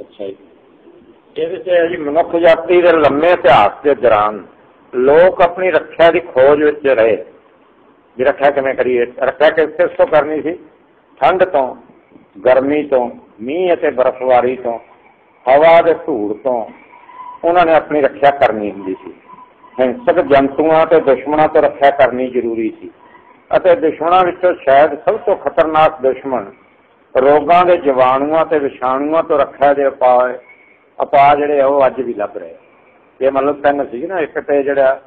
ਅੱਛਾ ਜੀ। ਇਹਦੇ ਚ ਜੀ, ਮਨੁੱਖ ਜਾਤੀ ਦੇ ਲੰਮੇ ਇਤਿਹਾਸ ਦੇ ਦੌਰਾਨ ਲੋਕ ਆਪਣੀ ਰੱਖਿਆ ਦੀ ਖੋਜ ਵਿੱਚ ਰਹੇ। ਵੀ ਰੱਖਿਆ ਕਿਵੇਂ ਕਰੀਏ? ਰੱਖਿਆ ਕਿਸ ਤੋਂ ਕਰਨੀ ਸੀ? ਠੰਡ ਤੋਂ, ਗਰਮੀ ਤੋਂ, ਮੀਂਹ ਅਤੇ ਬਰਫ਼ਬਾਰੀ ਤੋਂ, ਹਵਾ ਦੇ ਧੂੜ ਤੋਂ ਉਹਨਾਂ ਨੇ ਆਪਣੀ ਰੱਖਿਆ ਕਰਨੀ ਹੁੰਦੀ ਸੀ। ਹਿੰਸਕ ਜੰਤੂਆਂ ਤੇ ਦੁਸ਼ਮਣਾਂ ਤੋਂ ਰੱਖਿਆ ਕਰਨੀ ਜ਼ਰੂਰੀ ਸੀ। ਅਤੇ ਦੁਸ਼ਮਣਾਂ ਵਿੱਚੋਂ ਸ਼ਾਇਦ ਸਭ ਤੋਂ ਖਤਰਨਾਕ ਦੁਸ਼ਮਣ ਰੋਗਾਂ ਦੇ ਜੀਵਾਣੂਆਂ ਤੇ ਵਿਸ਼ਾਣੂਆਂ ਤੋਂ ਰੱਖਿਆ ਦੇ ਉਪਾਅ ਉਪਾਅ ਜਿਹੜੇ ਉਹ ਅੱਜ ਵੀ ਲੱਭ ਰਹੇ। ਇਹ ਮਤਲਬ ਤਿੰਨ ਸੀ ਨਾ, ਇੱਕ ਤੇ ਜਿਹੜਾ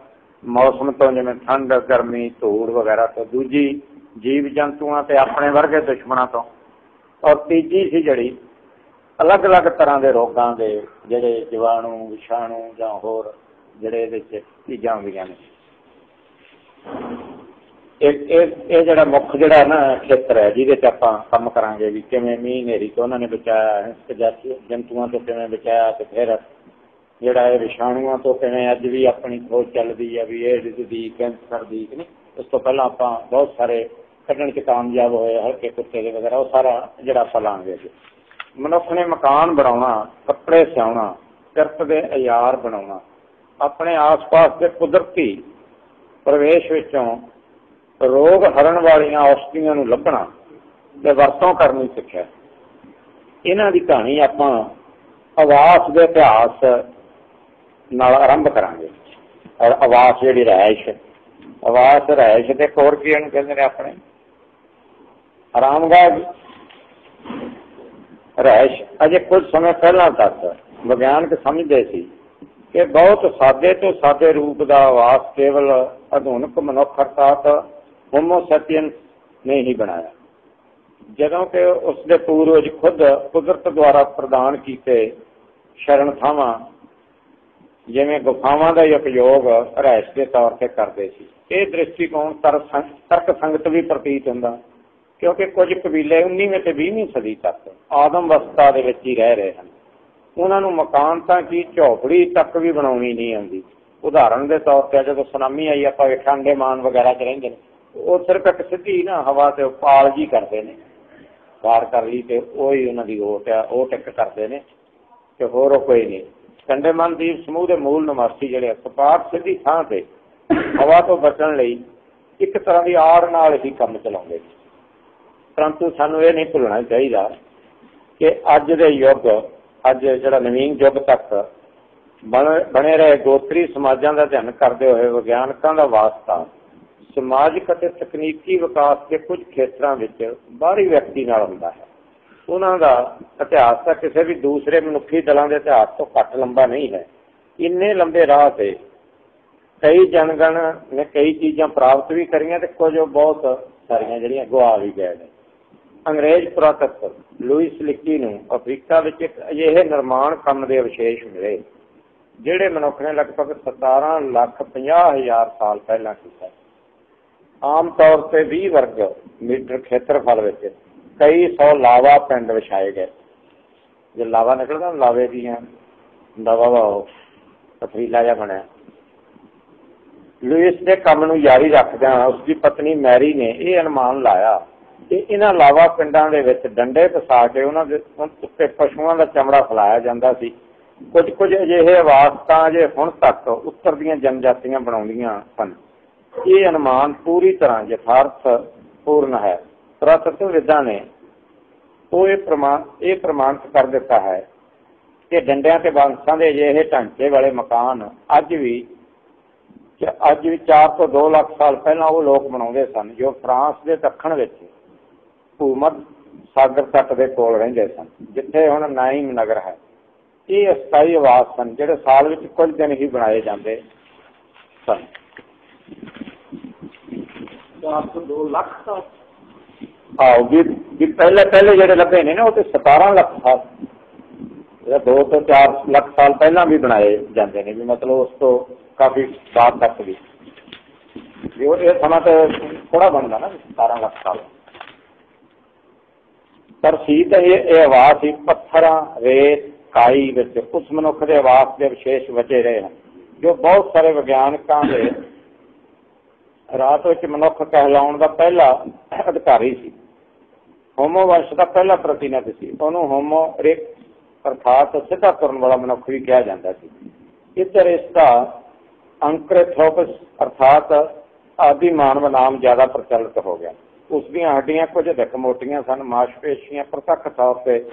ਮੌਸਮ ਤੋਂ ਜਿਵੇਂ ਠੰਡ, ਗਰਮੀ, ਧੂੜ ਵਗੈਰਾ ਤੋਂ, ਦੂਜੀ ਜੀਵ ਜੰਤੂਆਂ ਤੇ ਆਪਣੇ ਵਰਗੇ ਦੁਸ਼ਮਣਾਂ ਤੋਂ, ਔਰ ਤੀਜੀ ਸੀ ਜਿਹੜੀ ਅਲੱਗ-ਅਲੱਗ ਤਰ੍ਹਾਂ ਦੇ ਰੋਗਾਂ ਦੇ ਜਿਹੜੇ ਜੀਵਾਣੂ, ਵਿਸ਼ਾਣੂ ਜਾਂ ਹੋਰ ਜਿਹੜੇ ਇਹਦੇ ਵਿੱਚ ਚੀਜ਼ਾਂ ਹੁੰਦੀਆਂ ਨੇ ਇਹ ਇਹ ਜਿਹੜਾ ਮੁੱਖ ਜਿਹੜਾ ਨਾ ਖੇਤਰ ਹੈ, ਜਿਹਦੇ 'ਚ ਆਪਾਂ ਕੰਮ ਕਰਾਂਗੇ ਵੀ ਕਿਵੇਂ ਮੀਂਹ ਹਨੇਰੀ ਤੋਂ ਉਹਨਾਂ ਨੇ ਬਚਾਇਆ ਹਿੰਸਕ ਜੰਤੂਆਂ ਤੋਂ ਕਿਵੇਂ ਬਚਾਇਆ ਤੇ ਫਿਰ ਜਿਹੜਾ ਇਹ ਵਿਸ਼ਾਣੂਆਂ ਤੋਂ ਕਿਵੇਂ ਅੱਜ ਵੀ ਆਪਣੀ ਖੋਜ ਚੱਲਦੀ ਹੈ ਵੀ ਏਡਜ਼ ਦੀ, ਕੈਂਸਰ ਦੀ ਨਹੀਂ, ਉਸ ਤੋਂ ਪਹਿਲਾਂ ਆਪਾਂ ਬਹੁਤ ਸਾਰੇ ਕੱਢਣ 'ਚ ਕਾਮਯਾਬ ਹੋਏ, ਹਲਕੇ ਕੁੱਤੇ ਦੇ ਵਗੈਰਾ, ਉਹ ਸਾਰਾ ਜਿਹੜਾ ਆਪਾਂ ਲਾਂਗੇ ਮਨੁੱਖ ਨੇ ਮਕਾਨ ਬਣਾਉਣਾ, ਕੱਪੜੇ ਸਿਆਉਣਾ, ਕਿਰਤ ਦੇ ਅਯਾਰ ਬਣਾਉਣਾ, ਆਪਣੇ ਆਸ-ਪਾਸ ਦੇ ਕੁਦਰਤੀ ਪ੍ਰਵੇਸ਼ ਵਿੱਚੋਂ ਰੋਗ ਹਰਨ ਵਾਲੀਆਂ ਔਸਤੀਆਂ ਨੂੰ ਲੱਭਣਾ ਤੇ ਵਰਤੋਂ ਕਰਨੀ ਸਿੱਖਿਆ। ਇਹਨਾਂ ਦੀ ਕਹਾਣੀ ਆਪਾਂ ਆਵਾਸ ਦੇ ਇਤਿਹਾਸ ਨਾਲ ਆਰੰਭ ਕਰਾਂਗੇ। ਔਰ ਆਵਾਸ ਜਿਹੜੀ ਰਹਿائش ਆਵਾਸ ਰਹਿائش ਦੇ ਕੋਰ ਕੀ ਨੂੰ ਕਹਿੰਦੇ ਨੇ ਆਪਣੇ? ਆਰਾਮਗਾਹ ਰਹਿائش ਅਜੇ ਕੁਝ ਸਮੇਂ ਪਹਿਲਾਂ ਤੱਕ ਵਿਗਿਆਨਕ ਸਮਝਦੇ ਸੀ ਕਿ ਬਹੁਤ ਸਾਦੇ ਤੋਂ ਸਾਦੇ ਰੂਪ ਦਾ ਆਵਾਸ ਕੇਵਲ ਆਧੁਨਿਕ ਮਨੁੱਖ ਅਰਥਾਤ ਹੋਮੋਸੈਪੀਅੰਸ ਨੇ ਹੀ ਬਣਾਇਆ। ਜਦੋਂ ਕਿ ਉਸ ਦੇ ਪੂਰਵਜ ਖੁਦ ਕੁਦਰਤ ਦੁਆਰਾ ਪ੍ਰਦਾਨ ਕੀਤੇ ਸ਼ਰਨ ਥਾਵਾਂ, ਜਿਵੇਂ ਗੁਫਾਵਾਂ ਦਾ ਉਪਯੋਗ ਰਹਿਸ਼ ਦੇ ਤੌਰ ਤੇ ਕਰਦੇ ਸੀ। ਇਹ ਦ੍ਰਿਸ਼ਟੀਕੋਣ ਤਰਕ ਸੰਗਤ ਵੀ ਪ੍ਰਤੀਤ ਹੁੰਦਾ, ਕਿਉਂਕਿ ਕੁਝ ਕਬੀਲੇ 19ਵੇਂ ਤੇ 20ਵੀਂ ਸਦੀ ਤੱਕ ਆਦਮ ਵਸਤਾ ਦੇ ਵਿੱਚ ਹੀ ਰਹਿ ਰਹੇ ਹਨ। ਉਹਨਾਂ ਨੂੰ ਮਕਾਨ ਤਾਂ ਕੀ, ਝੌਪੜੀ ਤੱਕ ਵੀ ਬਣਾਉਣੀ ਨਹੀਂ ਆਉਂਦੀ। ਉਦਾਹਰਣ ਦੇ ਤੌਰ ਤੇ ਜਦੋਂ ਸੁਨਾਮੀ ਆਈ, ਆਪਾਂ ਵੇਖਾਂਗੇ ਮਾਨ ਵਗੈਰਾ ਚ ਰਹਿੰਦੇ ਨੇ। ਉਹ ਸਿਰਫ ਇੱਕ ਸਿੱਧੀ ਨਾ ਹਵਾ ਤੇ ਪਾਲ ਜੀ ਕਰਦੇ ਨੇ। ਪਾਰ ਕਰ ਲਈ ਤੇ ਉਹ ਹੀ ਉਹਨਾਂ ਦੀ ਓਟ ਆ, ਉਹ ਟਿਕ ਕਰਦੇ ਨੇ ਤੇ ਹੋਰ ਕੋਈ ਨਹੀਂ। ਕੰਡੇਮਨ ਦੀਪ ਸਮੂਹ ਦੇ ਮੂਲ ਨਿਵਾਸੀ ਜਿਹੜੇ ਸਪਾਟ ਸਿੱਧੀ ਥਾਂ ਤੇ ਹਵਾ ਤੋਂ ਬਚਣ ਲਈ ਇੱਕ ਤਰ੍ਹਾਂ ਦੀ ਆੜ ਨਾਲ ਹੀ ਕੰਮ ਚਲਾਉਂਦੇ ਪਰੰਤੂ ਸਾਨੂੰ ਇਹ ਨਹੀਂ ਭੁੱਲਣਾ ਚਾਹੀਦਾ ਕਿ ਅੱਜ ਦੇ ਯੁੱਗ, ਅੱਜ ਜਿਹੜਾ ਨਵੀਨ ਯੁੱਗ ਤੱਕ ਬਣੇ ਰਹੇ ਗੋਤਰੀ ਸਮਾਜਾਂ ਦਾ ਧਿਆਨ ਕਰਦੇ ਹੋਏ ਵਿਗਿਆਨਕਾਂ ਦਾ ਵਾਸਤਾ ਸਮਾਜਿਕ ਅਤੇ ਤਕਨੀਕੀ ਵਿਕਾਸ ਦੇ ਕੁਝ ਖੇਤਰਾਂ ਵਿੱਚ ਬਾਹਰੀ ਵਿਅਕਤੀ ਨਾਲ ਹੁੰਦਾ ਹੈ। ਉਹਨਾਂ ਦਾ ਇਤਿਹਾਸ ਤਾਂ ਕਿਸੇ ਵੀ ਦੂਸਰੇ ਮਨੁੱਖੀ ਦਲਾਂ ਦੇ ਇਤਿਹਾਸ ਤੋਂ ਘੱਟ ਲੰਬਾ ਨਹੀਂ ਹੈ। ਇੰਨੇ ਲੰਬੇ ਰਾਹ ਤੇ ਕਈ ਜਨਗਣ ਨੇ ਕਈ ਚੀਜ਼ਾਂ ਪ੍ਰਾਪਤ ਵੀ ਕਰੀਆਂ ਤੇ ਕੁਝ ਬਹੁਤ ਸਾਰੀਆਂ ਜਿਹੜੀਆਂ ਗਵਾ ਵੀ ਗਏ ਨੇ। ਅੰਗਰੇਜ਼ ਪੁਰਾਤਤਵ ਲੂਇਸ ਲਿੱਕੀ ਨੂੰ ਅਫਰੀਕਾ ਵਿੱਚ ਇੱਕ ਅਜਿਹੇ ਨਿਰਮਾਣ ਕੰਮ ਦੇ ਵਿਸ਼ੇਸ਼ ਮਿਲੇ, ਜਿਹੜੇ ਮਨੁੱਖ ਨੇ ਲਗਭਗ 17 ਲੱਖ 50 ਹਜ਼ਾਰ ਸਾਲ ਪਹਿਲਾਂ ਕੀਤਾ ਆਮ ਤੌਰ ਤੇ 20 ਵਰਗ ਮੀਟਰ ਖੇਤਰਫਲ ਵਿੱਚ ਕਈ ਸੌ ਲਾਵਾ ਪਿੰਡ ਵਿਛਾਏ ਗਏ। ਜੇ ਲਾਵਾ ਨਿਕਲਦਾ, ਲਾਵੇ ਦੀਆਂ ਦਵਾ ਵਾ ਪਥਰੀਲਾ ਜਿਹਾ ਬਣਿਆ। ਲੂਇਸ ਦੇ ਕੰਮ ਨੂੰ ਜਾਰੀ ਰੱਖਦਿਆਂ ਉਸ ਦੀ ਪਤਨੀ ਮੈਰੀ ਨੇ ਇਹ ਅਨੁਮਾਨ ਲਾਇਆ ਕਿ ਇਹਨਾਂ ਲਾਵਾ ਪਿੰਡਾਂ ਦੇ ਵਿੱਚ ਡੰਡੇ ਫਸਾ ਕੇ ਉਹਨਾਂ ਦੇ ਉੱਤੇ ਪਸ਼ੂਆਂ ਦਾ ਚਮੜਾ ਫਲਾਇਆ ਜਾਂਦਾ ਸੀ। ਕੁਝ ਕੁਝ ਅਜਿਹੇ ਆਵਾਜ਼ ਤਾਂ ਜੇ ਹੁਣ ਤੱਕ ਉੱਤਰ ਦੀਆਂ ਜਨਜਾਤੀਆਂ ਬਣਾਉਂਦੀਆਂ ਸਨ ਇਹ ਅਨੁਮਾਨ ਪੂਰੀ ਤਰ੍ਹਾਂ ਯਥਾਰਥ ਪੂਰਨ ਹੈ। ਪੁਰਾਤਤਵ ਵਿਦਾਂ ਨੇ ਉਹ ਇਹ ਪ੍ਰਮਾਣ, ਇਹ ਪ੍ਰਮਾਣਿਤ ਕਰ ਦਿੱਤਾ ਹੈ ਕਿ ਡੰਡਿਆਂ ਤੇ ਬਾਂਸਾਂ ਦੇ ਅਜਿਹੇ ਢਾਂਚੇ ਵਾਲੇ ਮਕਾਨ ਅੱਜ ਵੀ ਅੱਜ ਵੀ 4 ਤੋਂ 2 ਲੱਖ ਸਾਲ ਪਹਿਲਾਂ ਉਹ ਲੋਕ ਬਣਾਉਂਦੇ ਸਨ, ਜੋ ਫਰਾਂਸ ਦੇ ਦੱਖਣ ਵਿੱਚ ਭੂਮਧ ਸਾਗਰ ਤੱਟ ਦੇ ਕੋਲ ਰਹਿੰਦੇ ਸਨ, ਜਿੱਥੇ ਹੁਣ ਨਾਈਮ ਨਗਰ ਹੈ। ਇਹ ਅਸਥਾਈ ਆਵਾਸ ਸਨ, ਜਿਹੜੇ ਸਾਲ ਵਿੱਚ ਕੁਝ ਦਿਨ ਹੀ ਬਣਾਏ ਜਾਂਦੇ ਸਨ। 4 ਤੋਂ 2 ਲੱਖ ਸਾਲ ਆਓ ਵੀ ਵੀ ਪਹਿਲੇ ਪਹਿਲੇ ਜਿਹੜੇ ਲੱਭੇ ਨੇ ਨਾ, ਉਹ ਤੇ 17 ਲੱਖ ਸਾਲ। ਇਹ 2 ਤੋਂ 4 ਲੱਖ ਸਾਲ ਪਹਿਲਾਂ ਵੀ ਬਣਾਏ ਜਾਂਦੇ ਨੇ, ਵੀ ਮਤਲਬ ਉਸ ਤੋਂ ਕਾਫੀ ਬਾਅਦ ਤੱਕ ਵੀ। ਵੀ ਉਹ, ਇਹ ਸਮਾਂ ਤੇ ਥੋੜਾ ਬਣਦਾ ਨਾ 17 ਲੱਖ ਸਾਲ। ਪਰ ਸੀ ਤਾਂ ਇਹ ਇਹ ਆਵਾਜ਼ ਸੀ, ਪੱਥਰਾਂ, ਰੇਤ, ਕਾਈ ਵਿੱਚ, ਉਸ ਮਨੁੱਖ ਦੇ ਆਵਾਜ਼ ਦੇ ਵਿਸ਼ੇਸ਼ ਵਜੇ ਰਹੇ ਹਨ, ਜੋ ਬਹੁਤ ਸਾਰੇ ਵਿਗਿਆਨਕਾਂ ਦੇ ਰਾਤ ਵਿੱਚ ਮਨੁੱਖ ਕਹਿਲਾਉਣ ਦਾ ਪਹਿਲਾ ਅਧਿਕਾਰੀ ਸੀ। ਹੋਮੋ ਵੰਸ਼ ਦਾ ਪਹਿਲਾ ਪ੍ਰਤੀਨਿਧ ਸੀ। ਉਹਨੂੰ ਹੋਮੋ ਰਿਕ ਅਰਥਾਤ ਸਿੱਧਾ ਤੁਰਨ ਵਾਲਾ ਮਨੁੱਖ ਵੀ ਕਿਹਾ ਜਾਂਦਾ ਸੀ। ਇੱਧਰ ਇਸ ਦਾ ਅੰਕਰਥੋਪਸ ਅਰਥਾਤ ਆਦੀ ਮਾਨਵ ਨਾਮ ਜ਼ਿਆਦਾ ਪ੍ਰਚਲਿਤ ਹੋ ਗਿਆ। ਉਸ ਦੀਆਂ ਹੱਡੀਆਂ ਕੁਝ ਅਧਿਕ ਮੋਟੀਆਂ ਸਨ, ਮਾਸਪੇਸ਼ੀਆਂ ਪ੍ਰਤੱਖ ਤੌਰ ਤੇ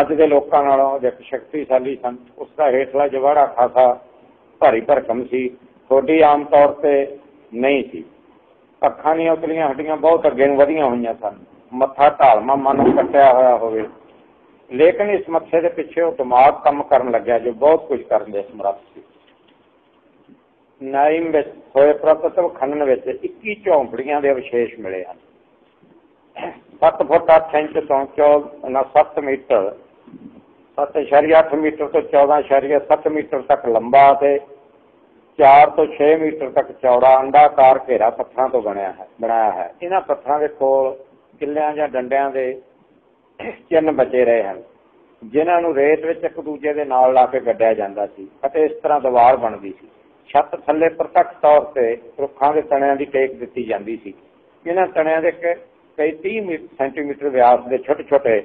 ਅੱਜ ਦੇ ਲੋਕਾਂ ਨਾਲੋਂ ਅਧਿਕ ਸ਼ਕਤੀਸ਼ਾਲੀ ਸਨ। ਉਸ ਦਾ ਹੇਠਲਾ ਜਵਾੜਾ ਖਾਸਾ ਭਾਰੀ ਭਰਕਮ ਸੀ। ਥੋੜੀ ਆਮ ਤੌਰ ਤੇ ਨਹੀਂ ਸੀ। ਅੱਖਾਂ ਦੀਆਂ ਉਤਲੀਆਂ ਹੱਡੀਆਂ ਬਹੁਤ ਅੱਗੇ ਨੂੰ ਵਧੀਆਂ ਹੋਈਆਂ ਸਨ। ਮੱਥਾ ਢਾਲਮਾ ਮਨ ਕੱਟਿਆ ਹੋਇਆ ਹੋਵੇ। ਲੇਕਿਨ ਇਸ ਮੱਥੇ ਦੇ ਪਿੱਛੇ ਉਹ ਦਿਮਾਗ ਕੰਮ ਕਰਨ ਲੱਗਿਆ ਜੋ ਬਹੁਤ ਕੁਝ ਕਰਨ ਦੇ ਸਮਰੱਥ ਸੀ। ਨਾਇਮ ਵਿੱਚ ਹੋਏ ਪ੍ਰਤਤਵ ਖੰਡਨ ਵਿੱਚ 21 ਝੌਂਪੜੀਆਂ ਦੇ ਅਵਸ਼ੇਸ਼ ਮਿਲੇ ਹਨ। 7 ਫੁੱਟ 8 ਇੰਚ ਤੋਂ 7 ਮੀਟਰ 7.8 ਮੀਟਰ ਤੋਂ 14.7 ਮੀਟਰ ਤੱਕ ਲੰਬਾ ਤੇ 4 ਤੋਂ 6 ਮੀਟਰ ਤੱਕ ਚੌੜਾ ਅੰਡਾਕਾਰ ਘੇਰਾ ਪੱਥਰਾਂ ਤੋਂ ਬਣਿਆ ਹੈ, ਬਣਾਇਆ ਹੈ। ਇਹਨਾਂ ਪੱਥਰਾਂ ਦੇ ਕੋਲ ਕਿੱਲਿਆਂ ਜਾਂ ਡੰਡਿਆਂ ਦੇ ਚਿੰਨ ਬਚੇ ਰਹੇ ਹਨ, ਜਿਨ੍ਹਾਂ ਨੂੰ ਰੇਤ ਵਿੱਚ ਇੱਕ ਦੂਜੇ ਦੇ ਨਾਲ ਲਾ ਕੇ ਗੱਡਿਆ ਜਾਂਦਾ ਸੀ ਅਤੇ ਇਸ ਤਰ੍ਹਾਂ ਦੀਵਾਰ ਬਣਦੀ ਸੀ। ਛੱਤ ਥੱਲੇ ਪ੍ਰਤੱਖ ਤੌਰ ਤੇ ਰੁੱਖਾਂ ਦੇ ਤਣਿਆਂ ਦੀ ਟੇਕ ਦਿੱਤੀ ਜਾਂਦੀ ਸੀ। ਇਹਨਾਂ ਤਣਿਆਂ ਦੇ ਕਈ 30 ਸੈਂਟੀਮੀਟਰ ਵਿਆਸ ਦੇ ਛੋਟੇ ਛੋਟੇ